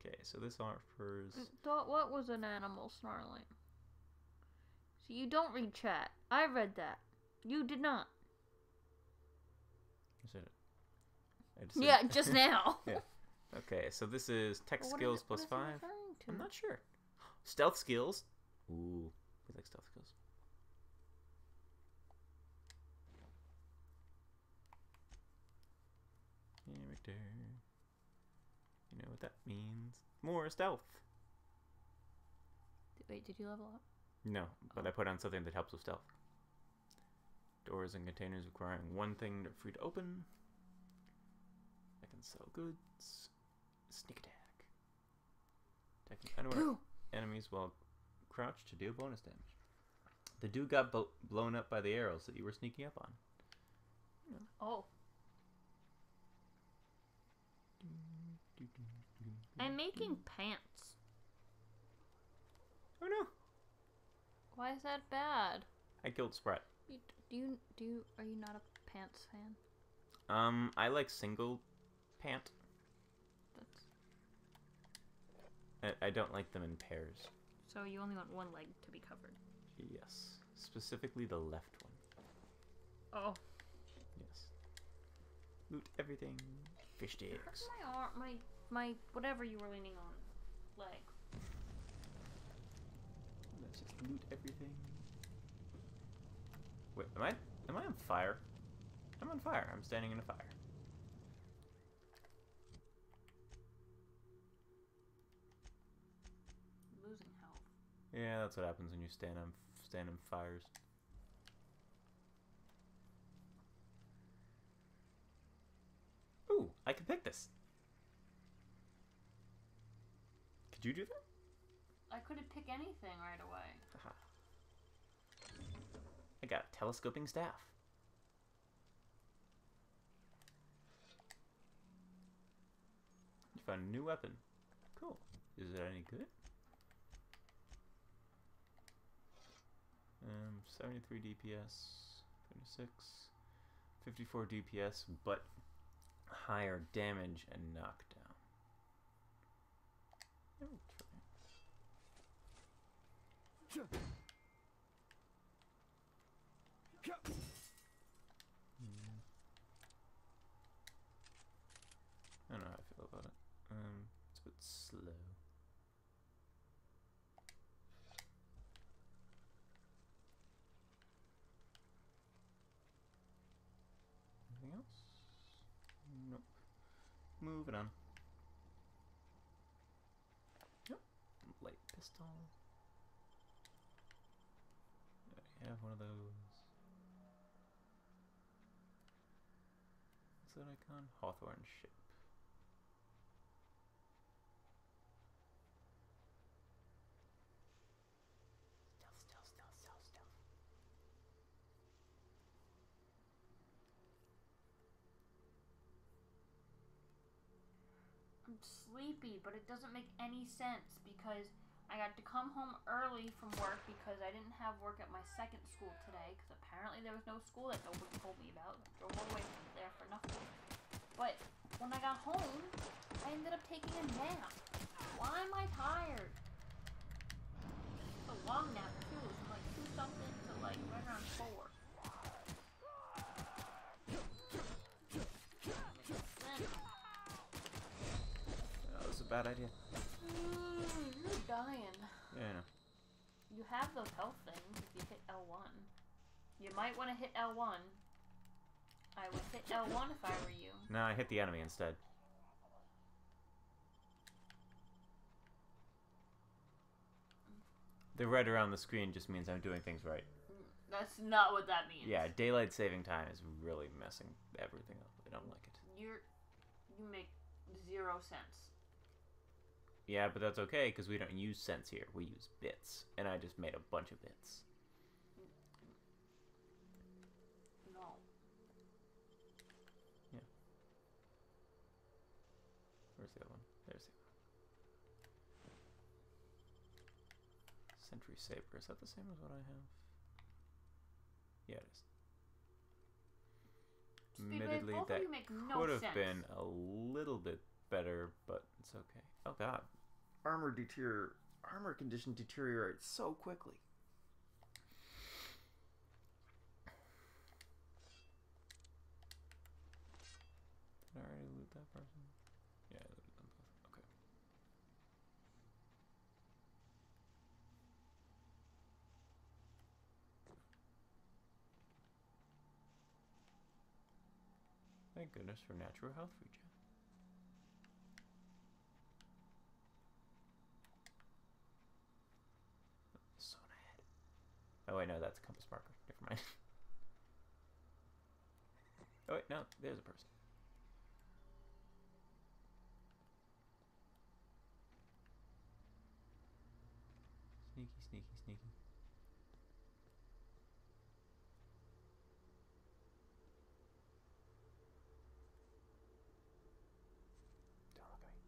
B: Okay, so this offers mm,
A: Thought what was an animal snarling? So you don't read chat. I read that. You did not.
B: Is it? I just said-
A: Yeah, just now.
B: Yeah. Okay, so this is tech skills
A: it-
B: plus five. I'm not sure. Stealth skills. Ooh, we like stealth skills. Character. You know what that means? More stealth.
A: Wait, did you level up?
B: No, but I oh. put on something that helps with stealth. Doors and containers requiring one thing are free to open. Can sell goods. Sneak attack. Attacking unaware enemies while crouched to deal bonus damage. The dude got blown up by the arrows that you were sneaking up on.
A: Oh. I'm making pants.
B: Oh no!
A: Why is that bad?
B: I killed Sprat.
A: You, do you do you, are you not a pants fan?
B: Um, I like single pant.
A: That's
B: I, I don't like them in pairs.
A: so you only want one leg to be covered.
B: Yes, specifically the left one.
A: Oh.
B: Yes. Loot everything. Fish
A: Hurts
B: sticks.
A: my arm, my my whatever you were leaning on, leg.
B: Let's just loot everything. Wait, am I am I on fire? I'm on fire. I'm standing in a fire. Yeah, that's what happens when you stand on stand in fires. Ooh, I can pick this. Could you do that?
A: I couldn't pick anything right away.
B: Aha. I got a telescoping staff. You found a new weapon. Cool. Is it any good? Um, 73 DPS, 26, 54 DPS, but higher damage and knockdown. I will try. Hmm. I don't know how I feel about it. Um, it's a bit slow. Anything else? Nope. Moving on. Yep. Light pistol. I have one of those. What's that icon? Hawthorne ship. Stealth, stealth, stealth, stealth, stealth.
A: I'm sleepy, but it doesn't make any sense because I got to come home early from work because I didn't have work at my second school today because apparently there was no school that nobody told me about. I Drove all the way from there for nothing. But when I got home, I ended up taking a nap. Why am I tired? It's a long nap too, from like two something to like right around four. Makes sense.
B: That was a bad idea.
A: Mm, you're dying.
B: Yeah, I know.
A: You have those health things if you hit L1. You might want to hit L1. I would hit L1 if I were you.
B: No, I hit the enemy instead. The red around the screen just means I'm doing things right.
A: That's not what that means.
B: Yeah, daylight saving time is really messing everything up. I don't like it.
A: You're. You make zero sense.
B: Yeah, but that's okay because we don't use cents here. We use bits, and I just made a bunch of bits.
A: No.
B: Where's the other one? There's the other one. Sentry Saber. Is that the same as what I have? Yeah, it is.
A: Speedwave,
B: Admittedly, that
A: no
B: could have
A: sense.
B: been a little bit better, but it's okay. Oh god. Armor deterior armor condition deteriorates so quickly. Did I already loot that person? Yeah, I looted them both. Okay. Thank goodness for natural health regen. Sauna head. Oh wait, no, that's a compass marker. Never mind. oh wait, no, there's a person. Sneaky, sneaky, sneaky. Don't look at me.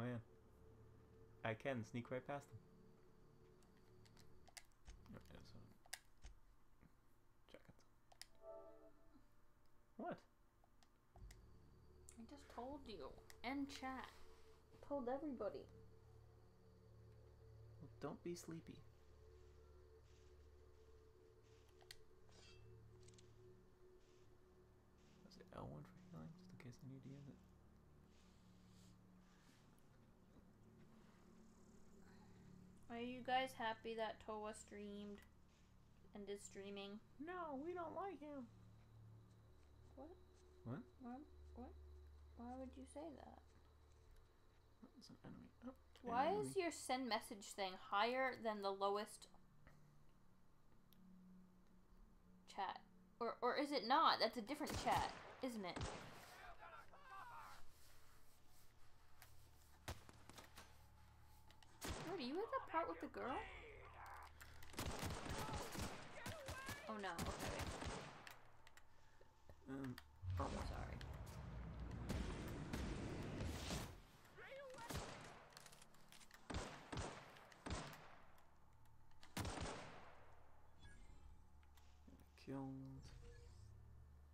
B: Oh man. I can sneak right past them. Yep, there's one. Check it. What?
A: I just told you. End chat. Told everybody.
B: Well, don't be sleepy. Was it L1 for healing, just in case I need to use it?
A: Are you guys happy that Toa streamed and is streaming?
B: No, we don't like him.
A: What?
B: What?
A: What? What? Why would you say that?
B: It's an enemy. Oh,
A: Why
B: enemy.
A: is your send message thing higher than the lowest chat? Or or is it not? That's a different chat, isn't it? Wait, are you at the part with the girl? Oh no, okay, wait.
B: Um, oh,
A: I'm sorry.
B: killed.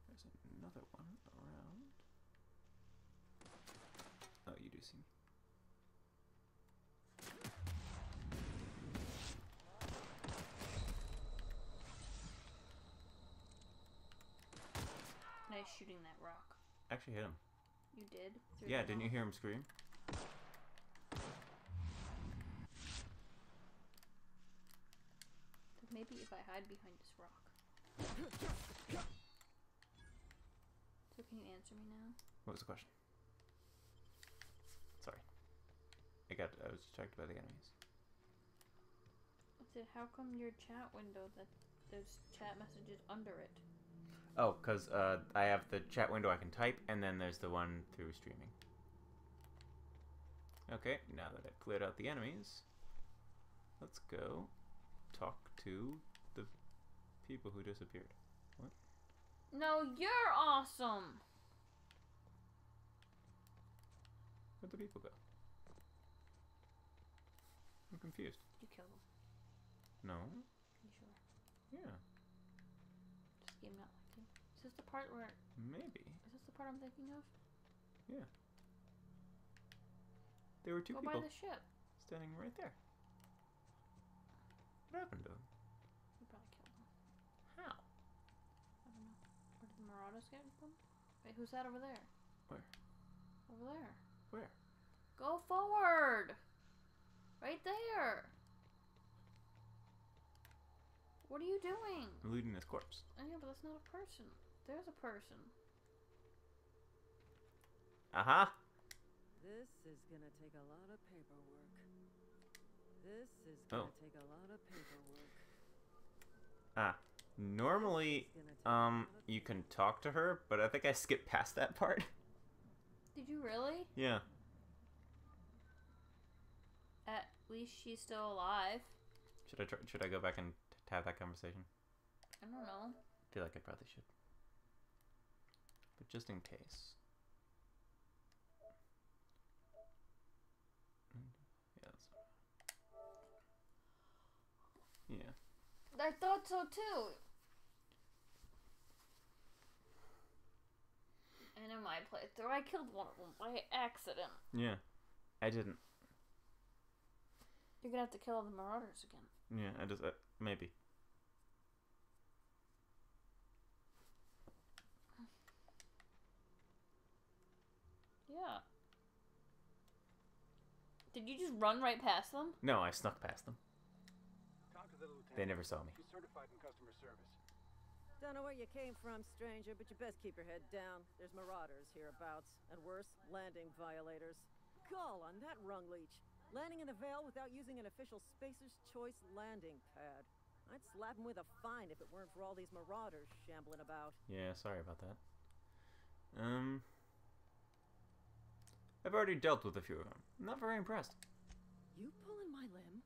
B: There's another one around. Oh, you do see me.
A: Nice shooting that rock.
B: Actually hit him.
A: You did?
B: Yeah, didn't you hear him scream?
A: Maybe if I hide behind this rock. So can you answer me now?
B: What was the question? Sorry. I got. I was distracted by the enemies.
A: I said, how come your chat window that there's chat messages under it?
B: Oh, because uh, I have the chat window I can type, and then there's the one through streaming. Okay, now that I've cleared out the enemies, let's go talk to the people who disappeared. What?
A: No, you're awesome.
B: Where'd the people go? I'm confused.
A: You killed them.
B: No?
A: You sure?
B: Yeah,
A: Just game not like you. Is this the part where?
B: maybe.
A: Is this the part I'm thinking of? Yeah.
B: There were two
A: Go
B: people
A: by the ship.
B: standing right there. What happened to them?
A: You probably killed them.
B: How?
A: I don't know. Where did the Marauders get them? Wait, who's that over there?
B: Where?
A: Over there.
B: Where?
A: Go forward. Right there. What are you doing?
B: Looting this corpse.
A: Oh, yeah, but that's not a person. There's a person.
B: Uh huh.
G: This is gonna take a lot of paperwork. This is
B: Oh.
G: gonna take a lot of paperwork.
B: Ah. Normally,
G: This is gonna take a
B: um, you can talk to her, but I think I skipped past that part.
A: Did you really?
B: yeah.
A: At least she's still alive.
B: Should I try, should I go back and t- have that conversation?
A: I don't know.
B: I feel like I probably should. But just in case. Mm, Yeah.
A: I thought so too. And in my playthrough, I killed one of them by accident.
B: Yeah. I didn't.
A: You're gonna have to kill all the Marauders again.
B: Yeah. I just uh, maybe.
A: Yeah. Did you just run right past them?
B: No, I snuck past them.
H: Talk to the lieutenant.
B: They never saw me.
H: She's certified in customer service.
G: Don't know where you came from, stranger, but you best keep your head down. There's marauders hereabouts, and worse, landing violators. Call on that rung leech. Landing in the Vale without using an official Spacer's Choice landing pad. I'd slap him with a fine if it weren't for all these marauders shambling about.
B: Yeah, sorry about that. Um, I've already dealt with a few of them. I'm not very impressed.
G: You pulling my limb?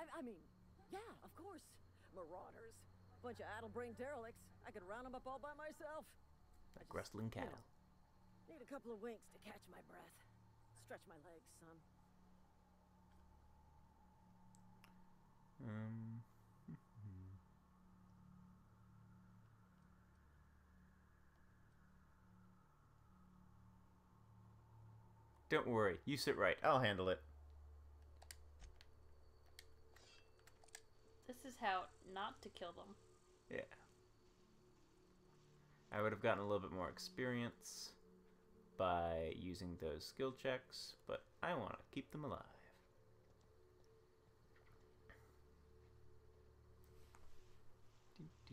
G: I, I mean, yeah, of course. Marauders. Bunch of addle-brained derelicts. I could round them up all by myself.
B: Like
G: just,
B: rustling
G: you
B: cattle.
G: know, need a couple of winks to catch my breath. Stretch my legs son.
B: Um. Don't worry, you sit right. I'll handle it.
A: This is how not to kill them.
B: Yeah. I would have gotten a little bit more experience by using those skill checks, but I want to keep them alive.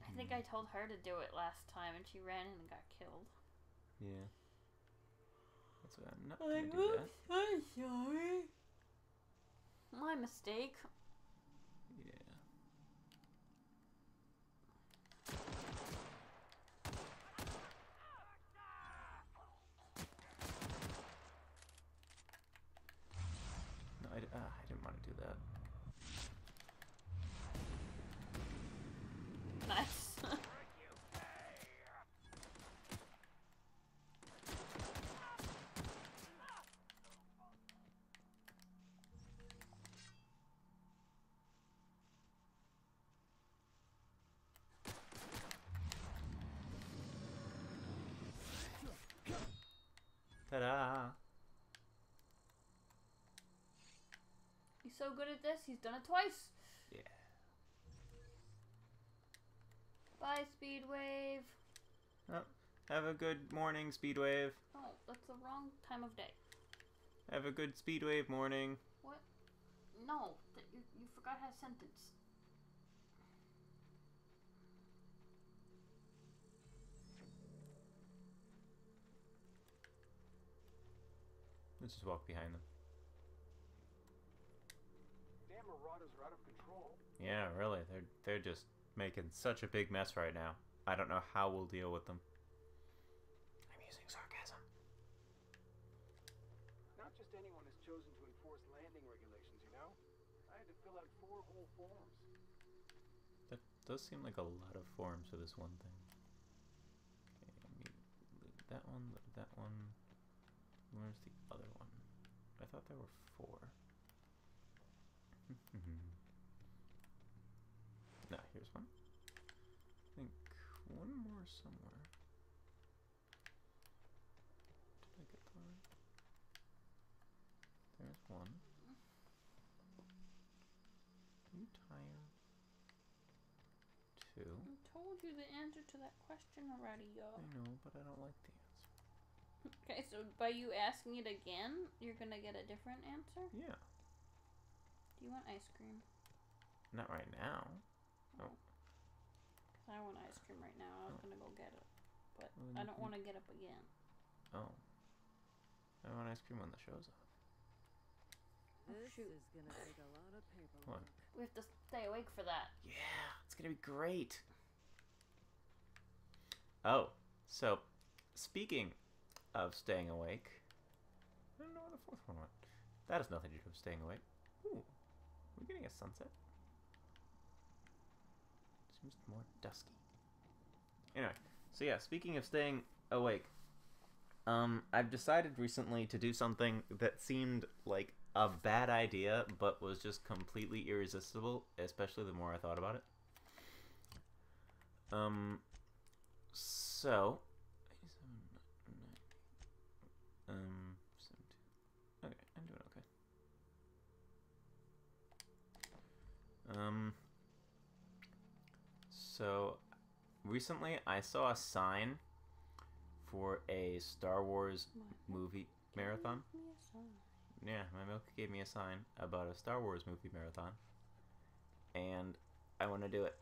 A: I think I told her to do it last time, and she ran in and got killed.
B: Yeah. That's why I'm not gonna do that.
A: I'm sorry. My mistake.
B: Yeah. No, I, d- ah, I didn't want to do that.
A: Nice.
B: Ta-da!
A: He's so good at this, he's done it twice.
B: Yeah.
A: Bye, Speedwave.
B: Oh, have a good morning, Speedwave.
A: Oh, that's the wrong time of day.
B: Have a good Speedwave morning.
A: What? No, you, you forgot how to sentence.
B: Let's just walk behind them.
H: Damn marauders are out of control.
B: Yeah, really. They're they're just making such a big mess right now. I don't know how we'll deal with them. I'm using sarcasm.
H: Not just anyone is chosen to enforce landing regulations, you know? I had to fill out four whole forms.
B: That does seem like a lot of forms for this one thing. Okay, let me loot that one, loot that one. Where's the other one? I thought there were four. Mm-hmm. nah, here's one. I think one more somewhere. Did I get the right? There's one. Are you tired? Two.
A: I told you the answer to that question already, yo.
B: I know, but I don't like the answer.
A: Okay, so by you asking it again, you're gonna get a different answer?
B: Yeah,
A: Do you want ice cream?
B: not right now. Oh. oh.
A: 'Cause I want ice cream right now. I was
B: Oh.
A: gonna go get it. But
B: Well,
A: I don't want to get up again.
B: Oh. I want ice cream when the show's off.
G: Oh, this
A: shoot.
G: is gonna take a lot of paperwork.
B: What?
A: We have to stay awake for that.
B: Yeah, it's gonna be great. Oh, so speaking of staying awake, I don't know where the fourth one went. That has nothing to do with staying awake. Ooh, we're getting a sunset. Seems more dusky. Anyway, so yeah, speaking of staying awake, um, I've decided recently to do something that seemed like a bad idea, but was just completely irresistible, especially the more I thought about it. Um, so, um, 17. okay, I'm doing okay. Um, so recently I saw a sign for a Star Wars movie marathon. Yeah, my milk gave me a sign about a Star Wars movie marathon, and I want to do it.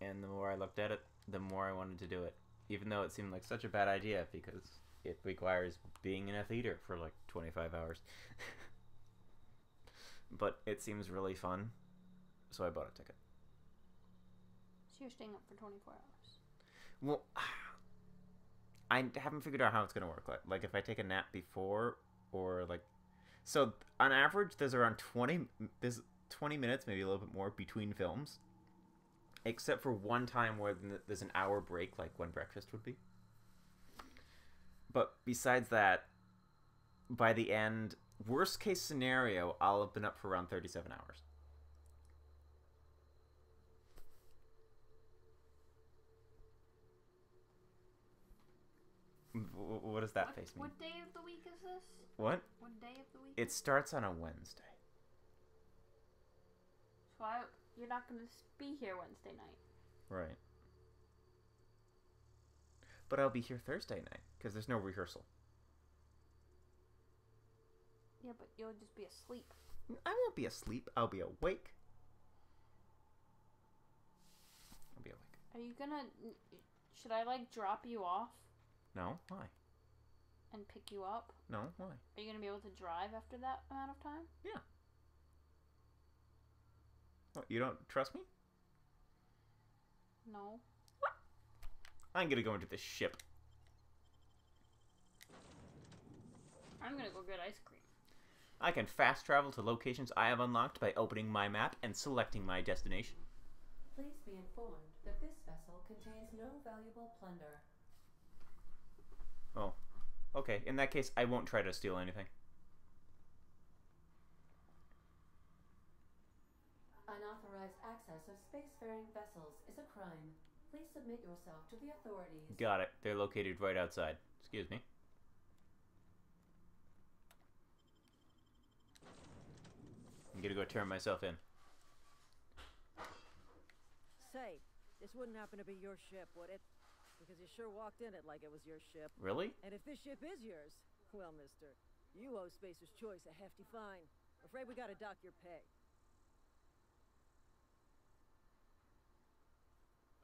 B: And the more I looked at it, the more I wanted to do it, even though it seemed like such a bad idea because it requires being in a theater for like 25 hours. but it seems really fun, so I bought a ticket.
A: So you're staying up for 24 hours.
B: Well, I haven't figured out how it's gonna work. Like, like if I take a nap before, or like, so on average, there's around twenty. There's twenty minutes, maybe a little bit more between films, except for one time where there's an hour break, like when breakfast would be. But besides that, by the end, worst case scenario, I'll have been up for around thirty-seven hours. What does that
A: what,
B: face mean?
A: what day of the week is this?
B: What?
A: What day of the week?
B: It starts on a Wednesday.
A: So I, you're not going to be here Wednesday night.
B: Right. But I'll be here Thursday night because there's no rehearsal.
A: Yeah, but you'll just be asleep.
B: I won't be asleep. I'll be awake. I'll be awake.
A: Are you gonna? Should I like drop you off
B: No, why?
A: and pick you up?
B: No, why?
A: Are you gonna be able to drive after that amount of time?
B: Yeah. What, you don't trust me?
A: No.
B: I'm gonna go into the ship.
A: I'm gonna go get ice cream.
B: I can fast travel to locations I have unlocked by opening my map and selecting my destination.
I: Please be informed that this vessel contains no valuable plunder.
B: Okay. In that case, I won't try to steal anything.
I: Unauthorized access of spacefaring vessels is a crime. Please submit yourself to the authorities.
B: Got it. They're located right outside. Excuse me. I'm gonna go turn myself in.
G: Say, this wouldn't happen to be your ship, would it? Because you sure walked in it like it was your ship.
B: Really?
G: And if this ship is yours, well, mister, you owe Spacer's Choice a hefty fine. Afraid we gotta dock your pay.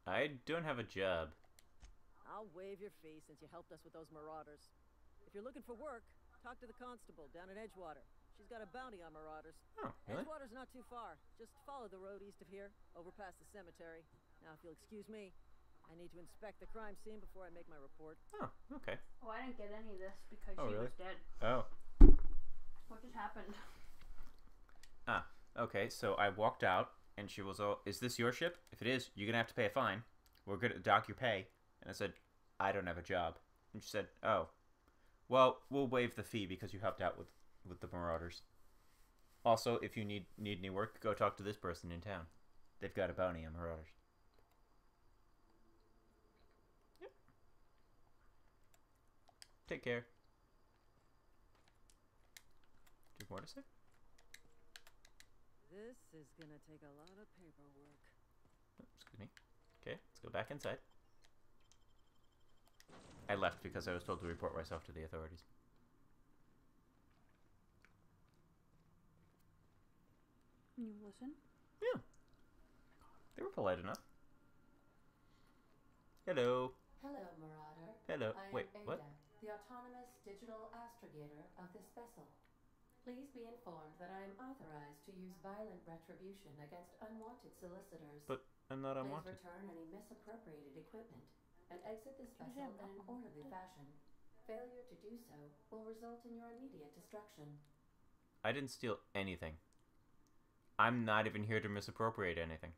B: I don't have a job.
G: I'll waive your fee since you helped us with those marauders. If you're looking for work, Talk to the constable down at Edgewater. She's got a bounty on marauders.
B: Oh, really?
G: Edgewater's not too far. Just follow the road east of here, over past the cemetery. Now, if you'll excuse me, I need to inspect the crime scene before I make my report.
B: Oh, okay.
A: Oh, I didn't get any of this because
B: Oh,
A: she
B: really?
A: was dead.
B: Oh.
A: What just happened?
B: Ah, okay. So I walked out, and she was all, "Is this your ship? If it is, you're gonna have to pay a fine. We're gonna dock your pay." And I said, "I don't have a job." And she said, "Oh, well, we'll waive the fee because you helped out with with the marauders. Also, if you need need any work, go talk to this person in town. They've got a bounty on marauders." Take care. Do you have more to say?
G: This is gonna take a lot of paperwork.
B: Oh, Excuse me. Okay, let's go back inside. I left because I was told to report myself to the authorities.
A: You listen?
B: Yeah. They were polite enough. Hello.
I: Hello, Marauder.
B: Hello.
I: I
B: Wait,
I: am Ada,
B: what?
I: The autonomous digital astrogator of this vessel. Please be informed that I am authorized to use violent retribution against unwanted solicitors.
B: But I'm not
I: Please
B: unwanted.
I: return any misappropriated equipment and exit this vessel in an orderly fashion. Failure to do so will result in your immediate destruction.
B: I didn't steal anything. I'm not even here to misappropriate anything.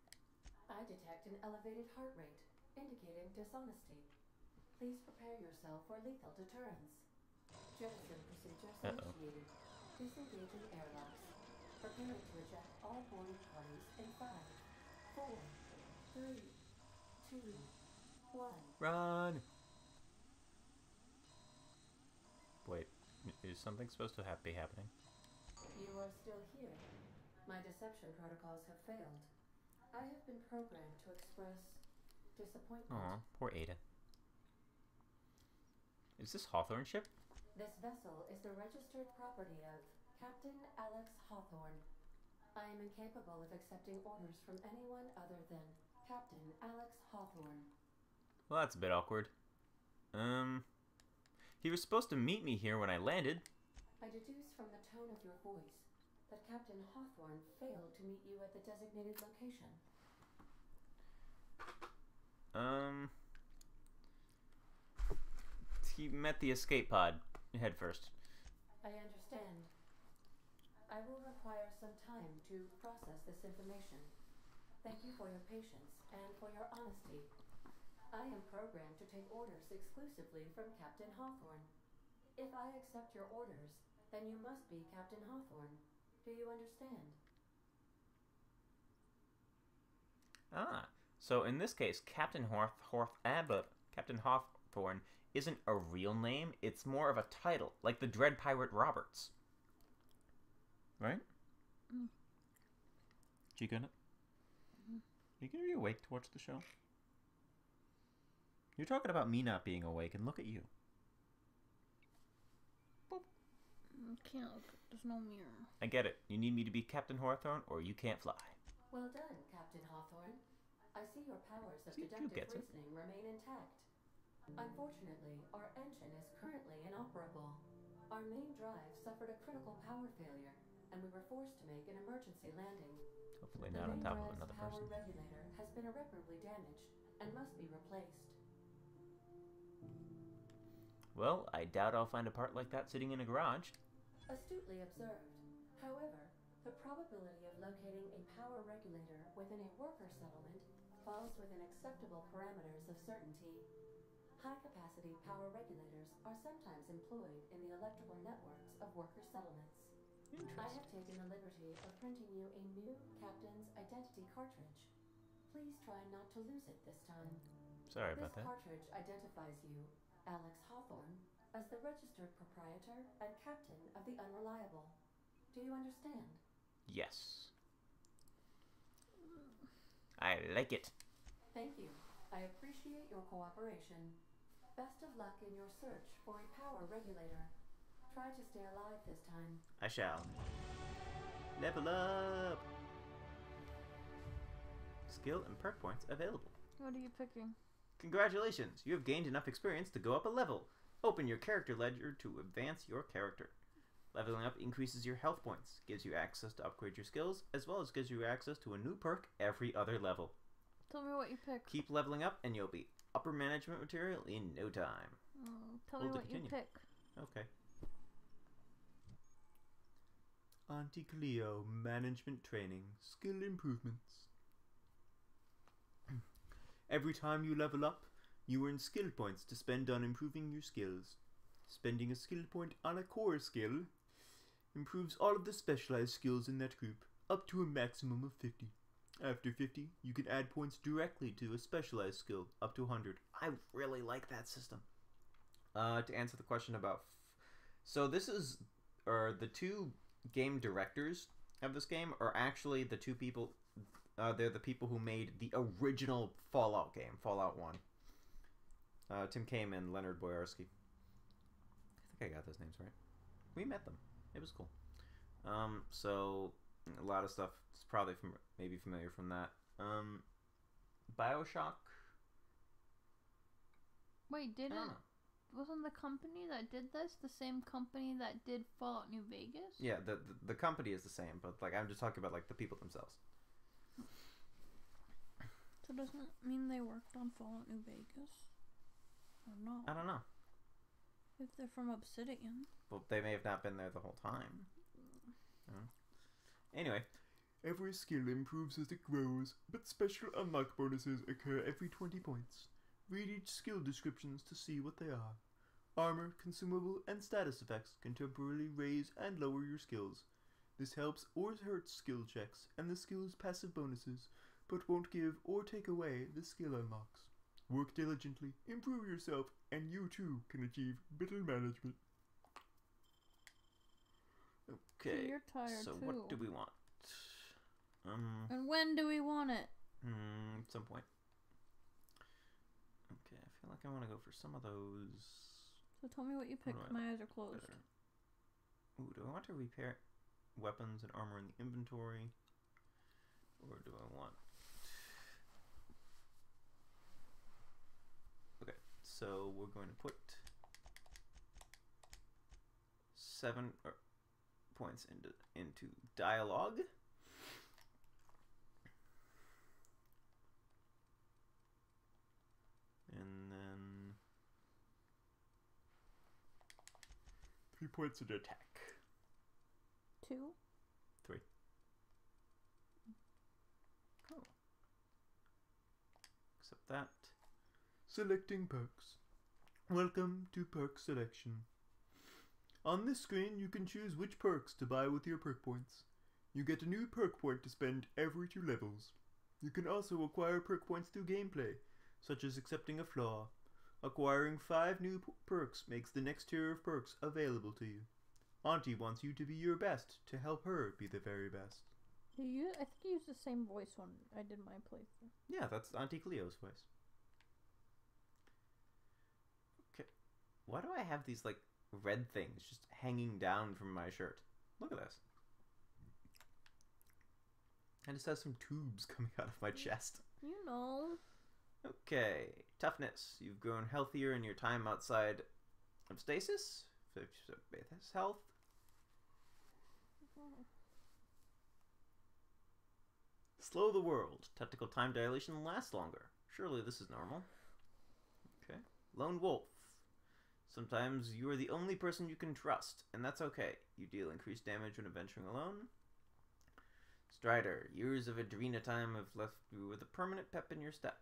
I: I detect an elevated heart rate, indicating dishonesty. Please prepare yourself for lethal deterrence. Jettison procedures
B: Uh-oh.
I: initiated. Disengaging airlocks. Preparing to eject all boarding parties in five, four, three, two, one.
B: Run! Wait, is something supposed to have be happening?
I: You are still here. My deception protocols have failed. I have been programmed to express disappointment.
B: Aw, poor Ada. Is this Hawthorne ship?
I: This vessel is the registered property of Captain Alex Hawthorne. I am incapable of accepting orders from anyone other than Captain Alex Hawthorne.
B: Well, that's a bit awkward. Um, he was supposed to meet me here when I landed.
I: I deduce from the tone of your voice that Captain Hawthorne failed to meet you at the designated location.
B: Um, he met the escape pod head first.
I: I understand. I will require some time to process this information. Thank you for your patience and for your honesty. I am programmed to take orders exclusively from Captain Hawthorne. If I accept your orders, then you must be Captain Hawthorne. Do you understand?
B: Ah, so in this case, Captain Hawth, Hawth, ah, Captain Hawthorne isn't a real name. It's more of a title, like the Dread Pirate Roberts. Right?
A: Mm.
B: You gonna? You gonna be awake to watch the show? You're talking about me not being awake, and look at you.
A: I can't. look- There's no mirror.
B: I get it. You need me to be Captain Hawthorne, or you can't fly.
I: Well done, Captain Hawthorne. I see your powers of
B: See,
I: deductive
B: gets it.
I: reasoning remain intact. Unfortunately, our engine is currently inoperable. Our main drive suffered a critical power failure, and we were forced to make an emergency landing.
B: Hopefully not on top of another
I: power
B: person.
I: regulator has been irreparably damaged and must be replaced.
B: Well, I doubt I'll find a part like that sitting in a garage.
I: Astutely observed. However, the probability of locating a power regulator within a worker settlement falls within acceptable parameters of certainty. High capacity power regulators are sometimes employed in the electrical networks of worker settlements. I have taken the liberty of printing you a new captain's identity cartridge. Please try not to lose it this time.
B: Sorry
I: this
B: about that.
I: This cartridge identifies you, Alex Hawthorne, as the registered proprietor and captain of the Unreliable. Do you understand?
B: Yes. I like it.
I: Thank you. I appreciate your cooperation. Best of luck in your search for a power regulator. Try to stay alive this time.
B: I shall. Level up! Skill and perk points available.
A: What are you picking?
B: Congratulations! You have gained enough experience to go up a level. Open your character ledger to advance your character. Leveling up increases your health points, gives you access to upgrade your skills, as well as gives you access to a new perk every other level.
A: Tell me what you pick.
B: Keep leveling up and you'll be upper management material in no time.
A: Oh, tell
B: Hold
A: me
B: to
A: what you pick.
B: Okay. Auntie Cleo Management Training Skill Improvements. Every time you level up, you earn skill points to spend on improving your skills. Spending a skill point on a core skill improves all of the specialized skills in that group, up to a maximum of 50. After 50, you can add points directly to a specialized skill, up to 100. I really like that system. Uh, to answer the question about. So, this is. Or the two game directors of this game are actually the two people. Uh, they're the people who made the original Fallout game, Fallout 1. Uh, Tim Kamen and Leonard Boyarsky. I think I got those names right. We met them. It was cool. Um, so a lot of stuff is probably from maybe familiar from that. Um, Bioshock.
A: Wait, didn't wasn't the company that did this the same company that did Fallout New Vegas?
B: Yeah, the, the the company is the same, but like I'm just talking about like the people themselves.
A: So doesn't it mean they worked on Fallout New Vegas? Or not?
B: I don't know.
A: If they're from Obsidian.
B: Well, they may have not been there the whole time. Uh, Anyway, every skill improves as it grows, but special unlock bonuses occur every 20 points. Read each skill descriptions to see what they are. Armor, consumable, and status effects can temporarily raise and lower your skills. This helps or hurts skill checks and the skill's passive bonuses, but won't give or take away the skill unlocks. Work diligently, improve yourself, and you too can achieve middle management. Okay.
A: you're tired
B: so
A: too.
B: what do we want? Um,
A: And when do we want it?
B: hmm, at some point. Okay, I feel like I want to go for some of those.
A: So tell me what you picked.
B: I
A: My eyes are closed.
B: Better. Ooh, do I want to repair weapons and armor in the inventory, or do I want? Okay, so we're going to put seven er, points into into dialogue. And then three points into attack.
A: Two.
B: Three. Oh. Accept that. Selecting perks. Welcome to perk selection. On this screen, you can choose which perks to buy with your perk points. You get a new perk point to spend every two levels. You can also acquire perk points through gameplay, such as accepting a flaw. Acquiring five new perks makes the next tier of perks available to you. Auntie wants you to be your best to help her be the very best.
A: You I think you used the same voice when I did my playthrough.
B: Yeah, that's Auntie Cleo's voice. Okay. Why do I have these like red things just hanging down from my shirt? Look at this. I just have some tubes coming out of my chest.
A: You know.
B: Okay, toughness. You've grown healthier in your time outside of stasis. Fifth health. Slow the world. Tactical time dilation lasts longer. Surely this is normal. Okay. Lone wolf. Sometimes you are the only person you can trust, and that's okay. You deal increased damage when adventuring alone. Strider. Years of Adreno time have left you with a permanent pep in your step.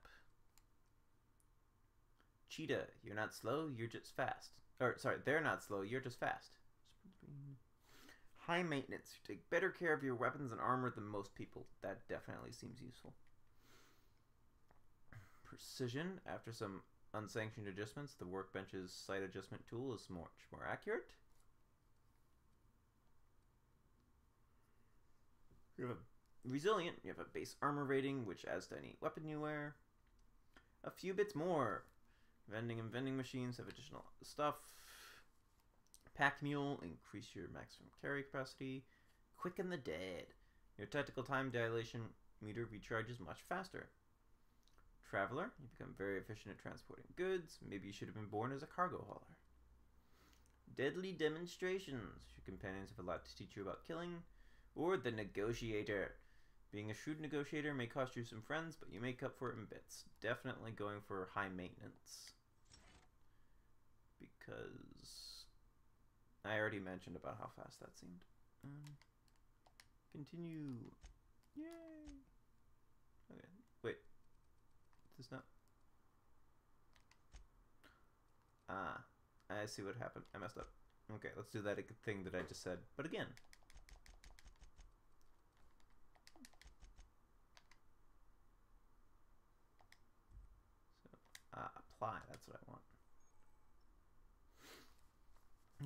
B: Cheetah. You're not slow, you're just fast. Or, sorry, they're not slow, you're just fast. High maintenance. You take better care of your weapons and armor than most people. That definitely seems useful. Precision. After some unsanctioned adjustments, the workbench's sight adjustment tool is much more accurate. You have a resilient. You have a base armor rating, which adds to any weapon you wear. A few bits more. Vending and vending machines have additional stuff. Pack Mule, increase your maximum carry capacity. Quicken the Dead. Your tactical time dilation meter recharges much faster. Traveler, you become very efficient at transporting goods. Maybe you should have been born as a cargo hauler. Deadly demonstrations. Your companions have a lot to teach you about killing. Or the negotiator. Being a shrewd negotiator may cost you some friends, but you make up for it in bits. Definitely going for high maintenance. Because I already mentioned about how fast that seemed. Um, continue. Yay! Okay, wait. Is this not? Ah, I see what happened. I messed up. Okay, let's do that thing that I just said, but again. Ah, apply. That's what I want.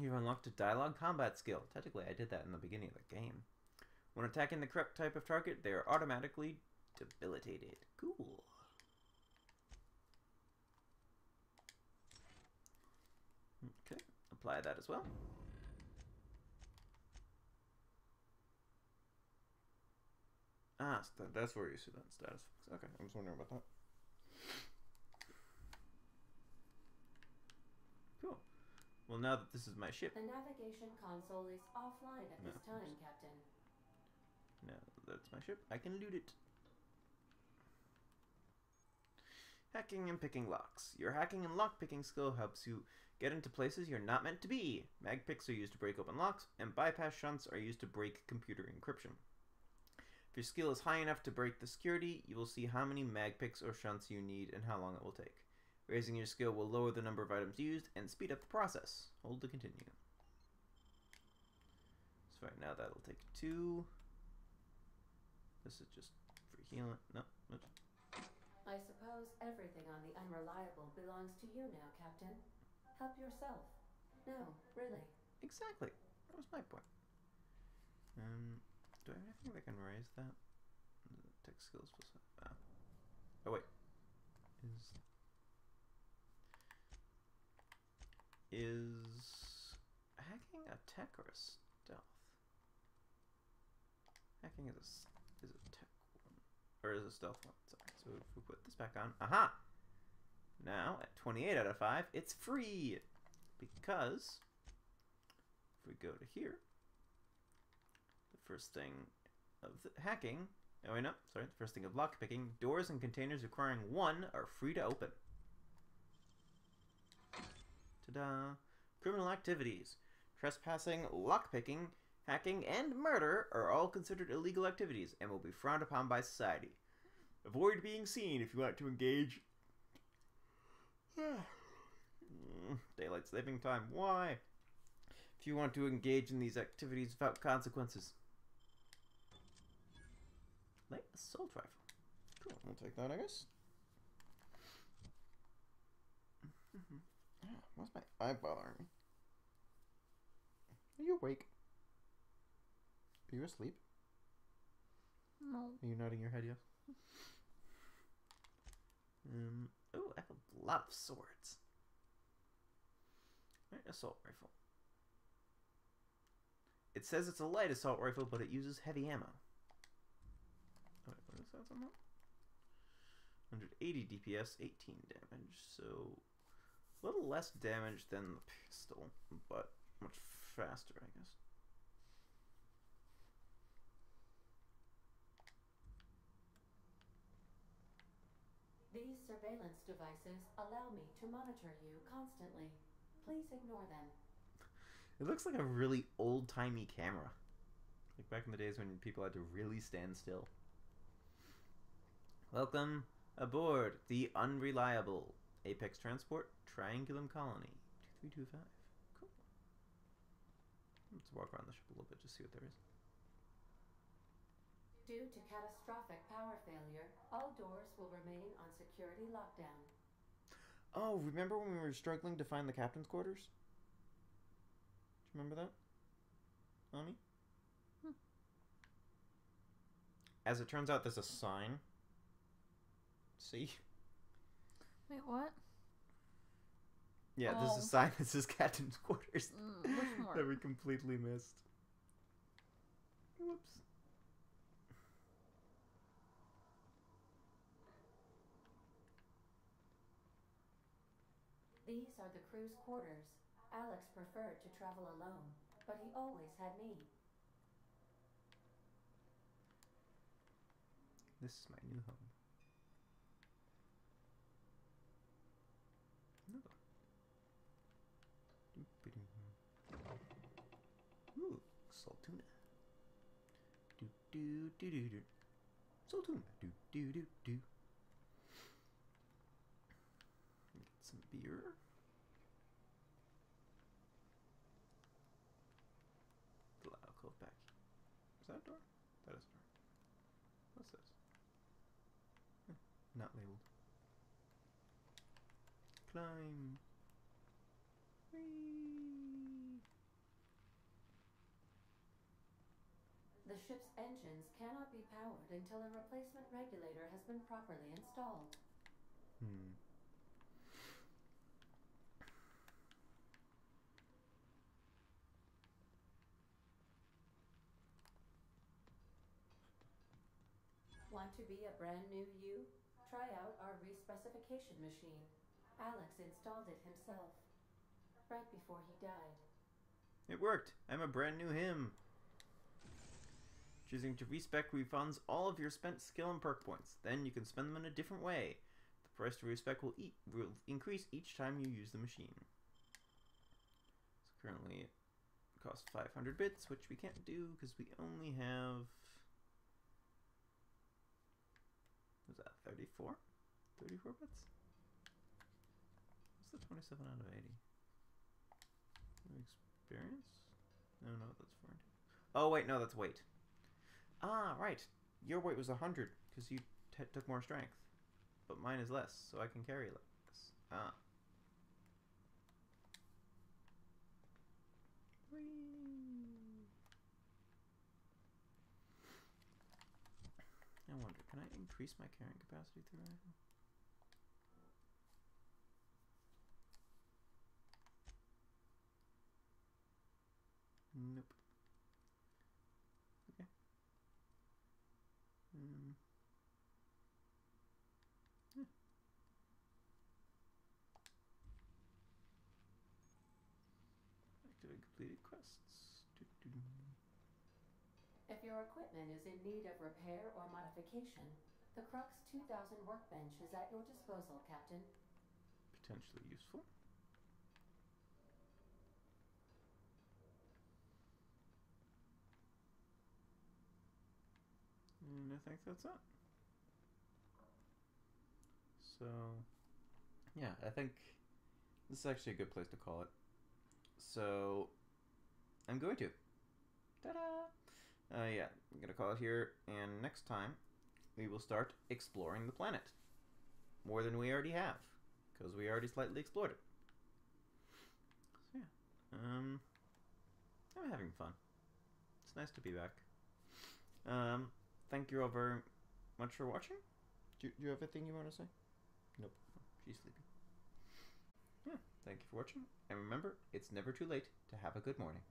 B: You've unlocked a dialogue combat skill. Technically, I did that in the beginning of the game. When attacking the correct type of target, they are automatically debilitated. Cool. Okay, apply that as well. Ah, st- that's where you see that status. Okay, I was wondering about that. Cool. Well, now that this is my ship,
I: The navigation console is offline at this
B: No.
I: time, Captain.
B: now that's my ship, I can loot it. Hacking and picking locks. Your hacking and lock picking skill helps you get into places you're not meant to be. Magpicks are used to break open locks, and bypass shunts are used to break computer encryption. If your skill is high enough to break the security, you will see how many magpicks or shunts you need and how long it will take. Raising your skill will lower the number of items used and speed up the process. Hold to continue. So right now that'll take two. This is just for healing. No.
I: I suppose everything on the unreliable belongs to you now, Captain. Help yourself. No, really.
B: Exactly. That was my point. Um, do I have anything that can raise that? Tech skills plus. Ah. Oh wait. Is is hacking a tech or a stealth? Hacking is a is a tech one or is a stealth one. Sorry. So if we put this back on, aha. Now at 28 out of 5, it's free because if we go to here, the first thing of hacking, oh wait, no, sorry, the first thing of lockpicking, doors and containers requiring one are free to open. Ta-da! Criminal activities. Trespassing, lockpicking, hacking, and murder are all considered illegal activities and will be frowned upon by society. Avoid being seen if you want to engage. Mm, Daylight saving time. Why? If you want to engage in these activities without consequences. Light assault rifle. Cool. We'll take that, I guess. Mhm. Ah, Why's my eye bothering me? Are you awake? Are you asleep?
A: No.
B: Are you nodding your head yes? Um. Oh, I have a lot of swords. Assault rifle. It says it's a light assault rifle, but it uses heavy ammo. What is that somehow? 180 DPS, 18 damage, so a little less damage than the pistol, but much faster, I guess.
I: These surveillance devices allow me to monitor you constantly. Please ignore them.
B: It looks like a really old timey camera. Like back in the days when people had to really stand still. Welcome aboard the Unreliable Apex Transport Triangulum Colony 2325. Cool. Let's walk around the ship a little bit, just to see what there is.
I: Due to catastrophic power failure, all doors will remain on security lockdown.
B: Oh, remember when we were struggling to find the captain's quarters? Do you remember that? Ani? As it turns out, there's a sign. See?
A: Wait, what?
B: Yeah, there's
A: Oh.
B: a sign that says captain's quarters
A: Mm, more?
B: that we completely missed. Whoops.
I: These are the crew's quarters. Alex preferred to travel alone, but he always had me.
B: This is my new home. No. Ooh, Do do do do do. Saltuna. Do do do do. Get some beer. The alcove back. Is that a door? That is a door. What's this? Hmm, Not labeled. Climb. Whee!
I: The ship's engines cannot be powered until a replacement regulator has been properly installed.
B: Hmm.
I: Want to be a brand new you? Try out our respecification machine. Alex installed it himself. Right before he died.
B: It worked! I'm a brand new him! Choosing to respec refunds all of your spent skill and perk points. Then you can spend them in a different way. The price to respec will, e- will increase each time you use the machine. So currently it costs 500 bits, which we can't do because we only have. Was that 34? 34 bits? The 27 out of 80? Experience? No, no, that's 400. Oh, wait, no, that's weight. Ah, right. Your weight was 100 because you took more strength. But mine is less, so I can carry less. Ah. I wonder, can I increase my carrying capacity through anything? Nope. Okay. Um. yeah. Activate completed quests. Doo-doo.
I: If your equipment is in need of repair or modification, the Crux 2000 workbench is at your disposal, Captain.
B: Potentially useful. And I think that's it. So, yeah, I think this is actually a good place to call it. So, I'm going to. Ta-da! Uh, yeah, I'm gonna call it here, and next time we will start exploring the planet more than we already have, because we already slightly explored it. So yeah, um, I'm having fun. It's nice to be back. Um, thank you all very much for watching. Do, do you have anything you want to say? Nope. She's sleeping. Yeah, thank you for watching, and remember, it's never too late to have a good morning.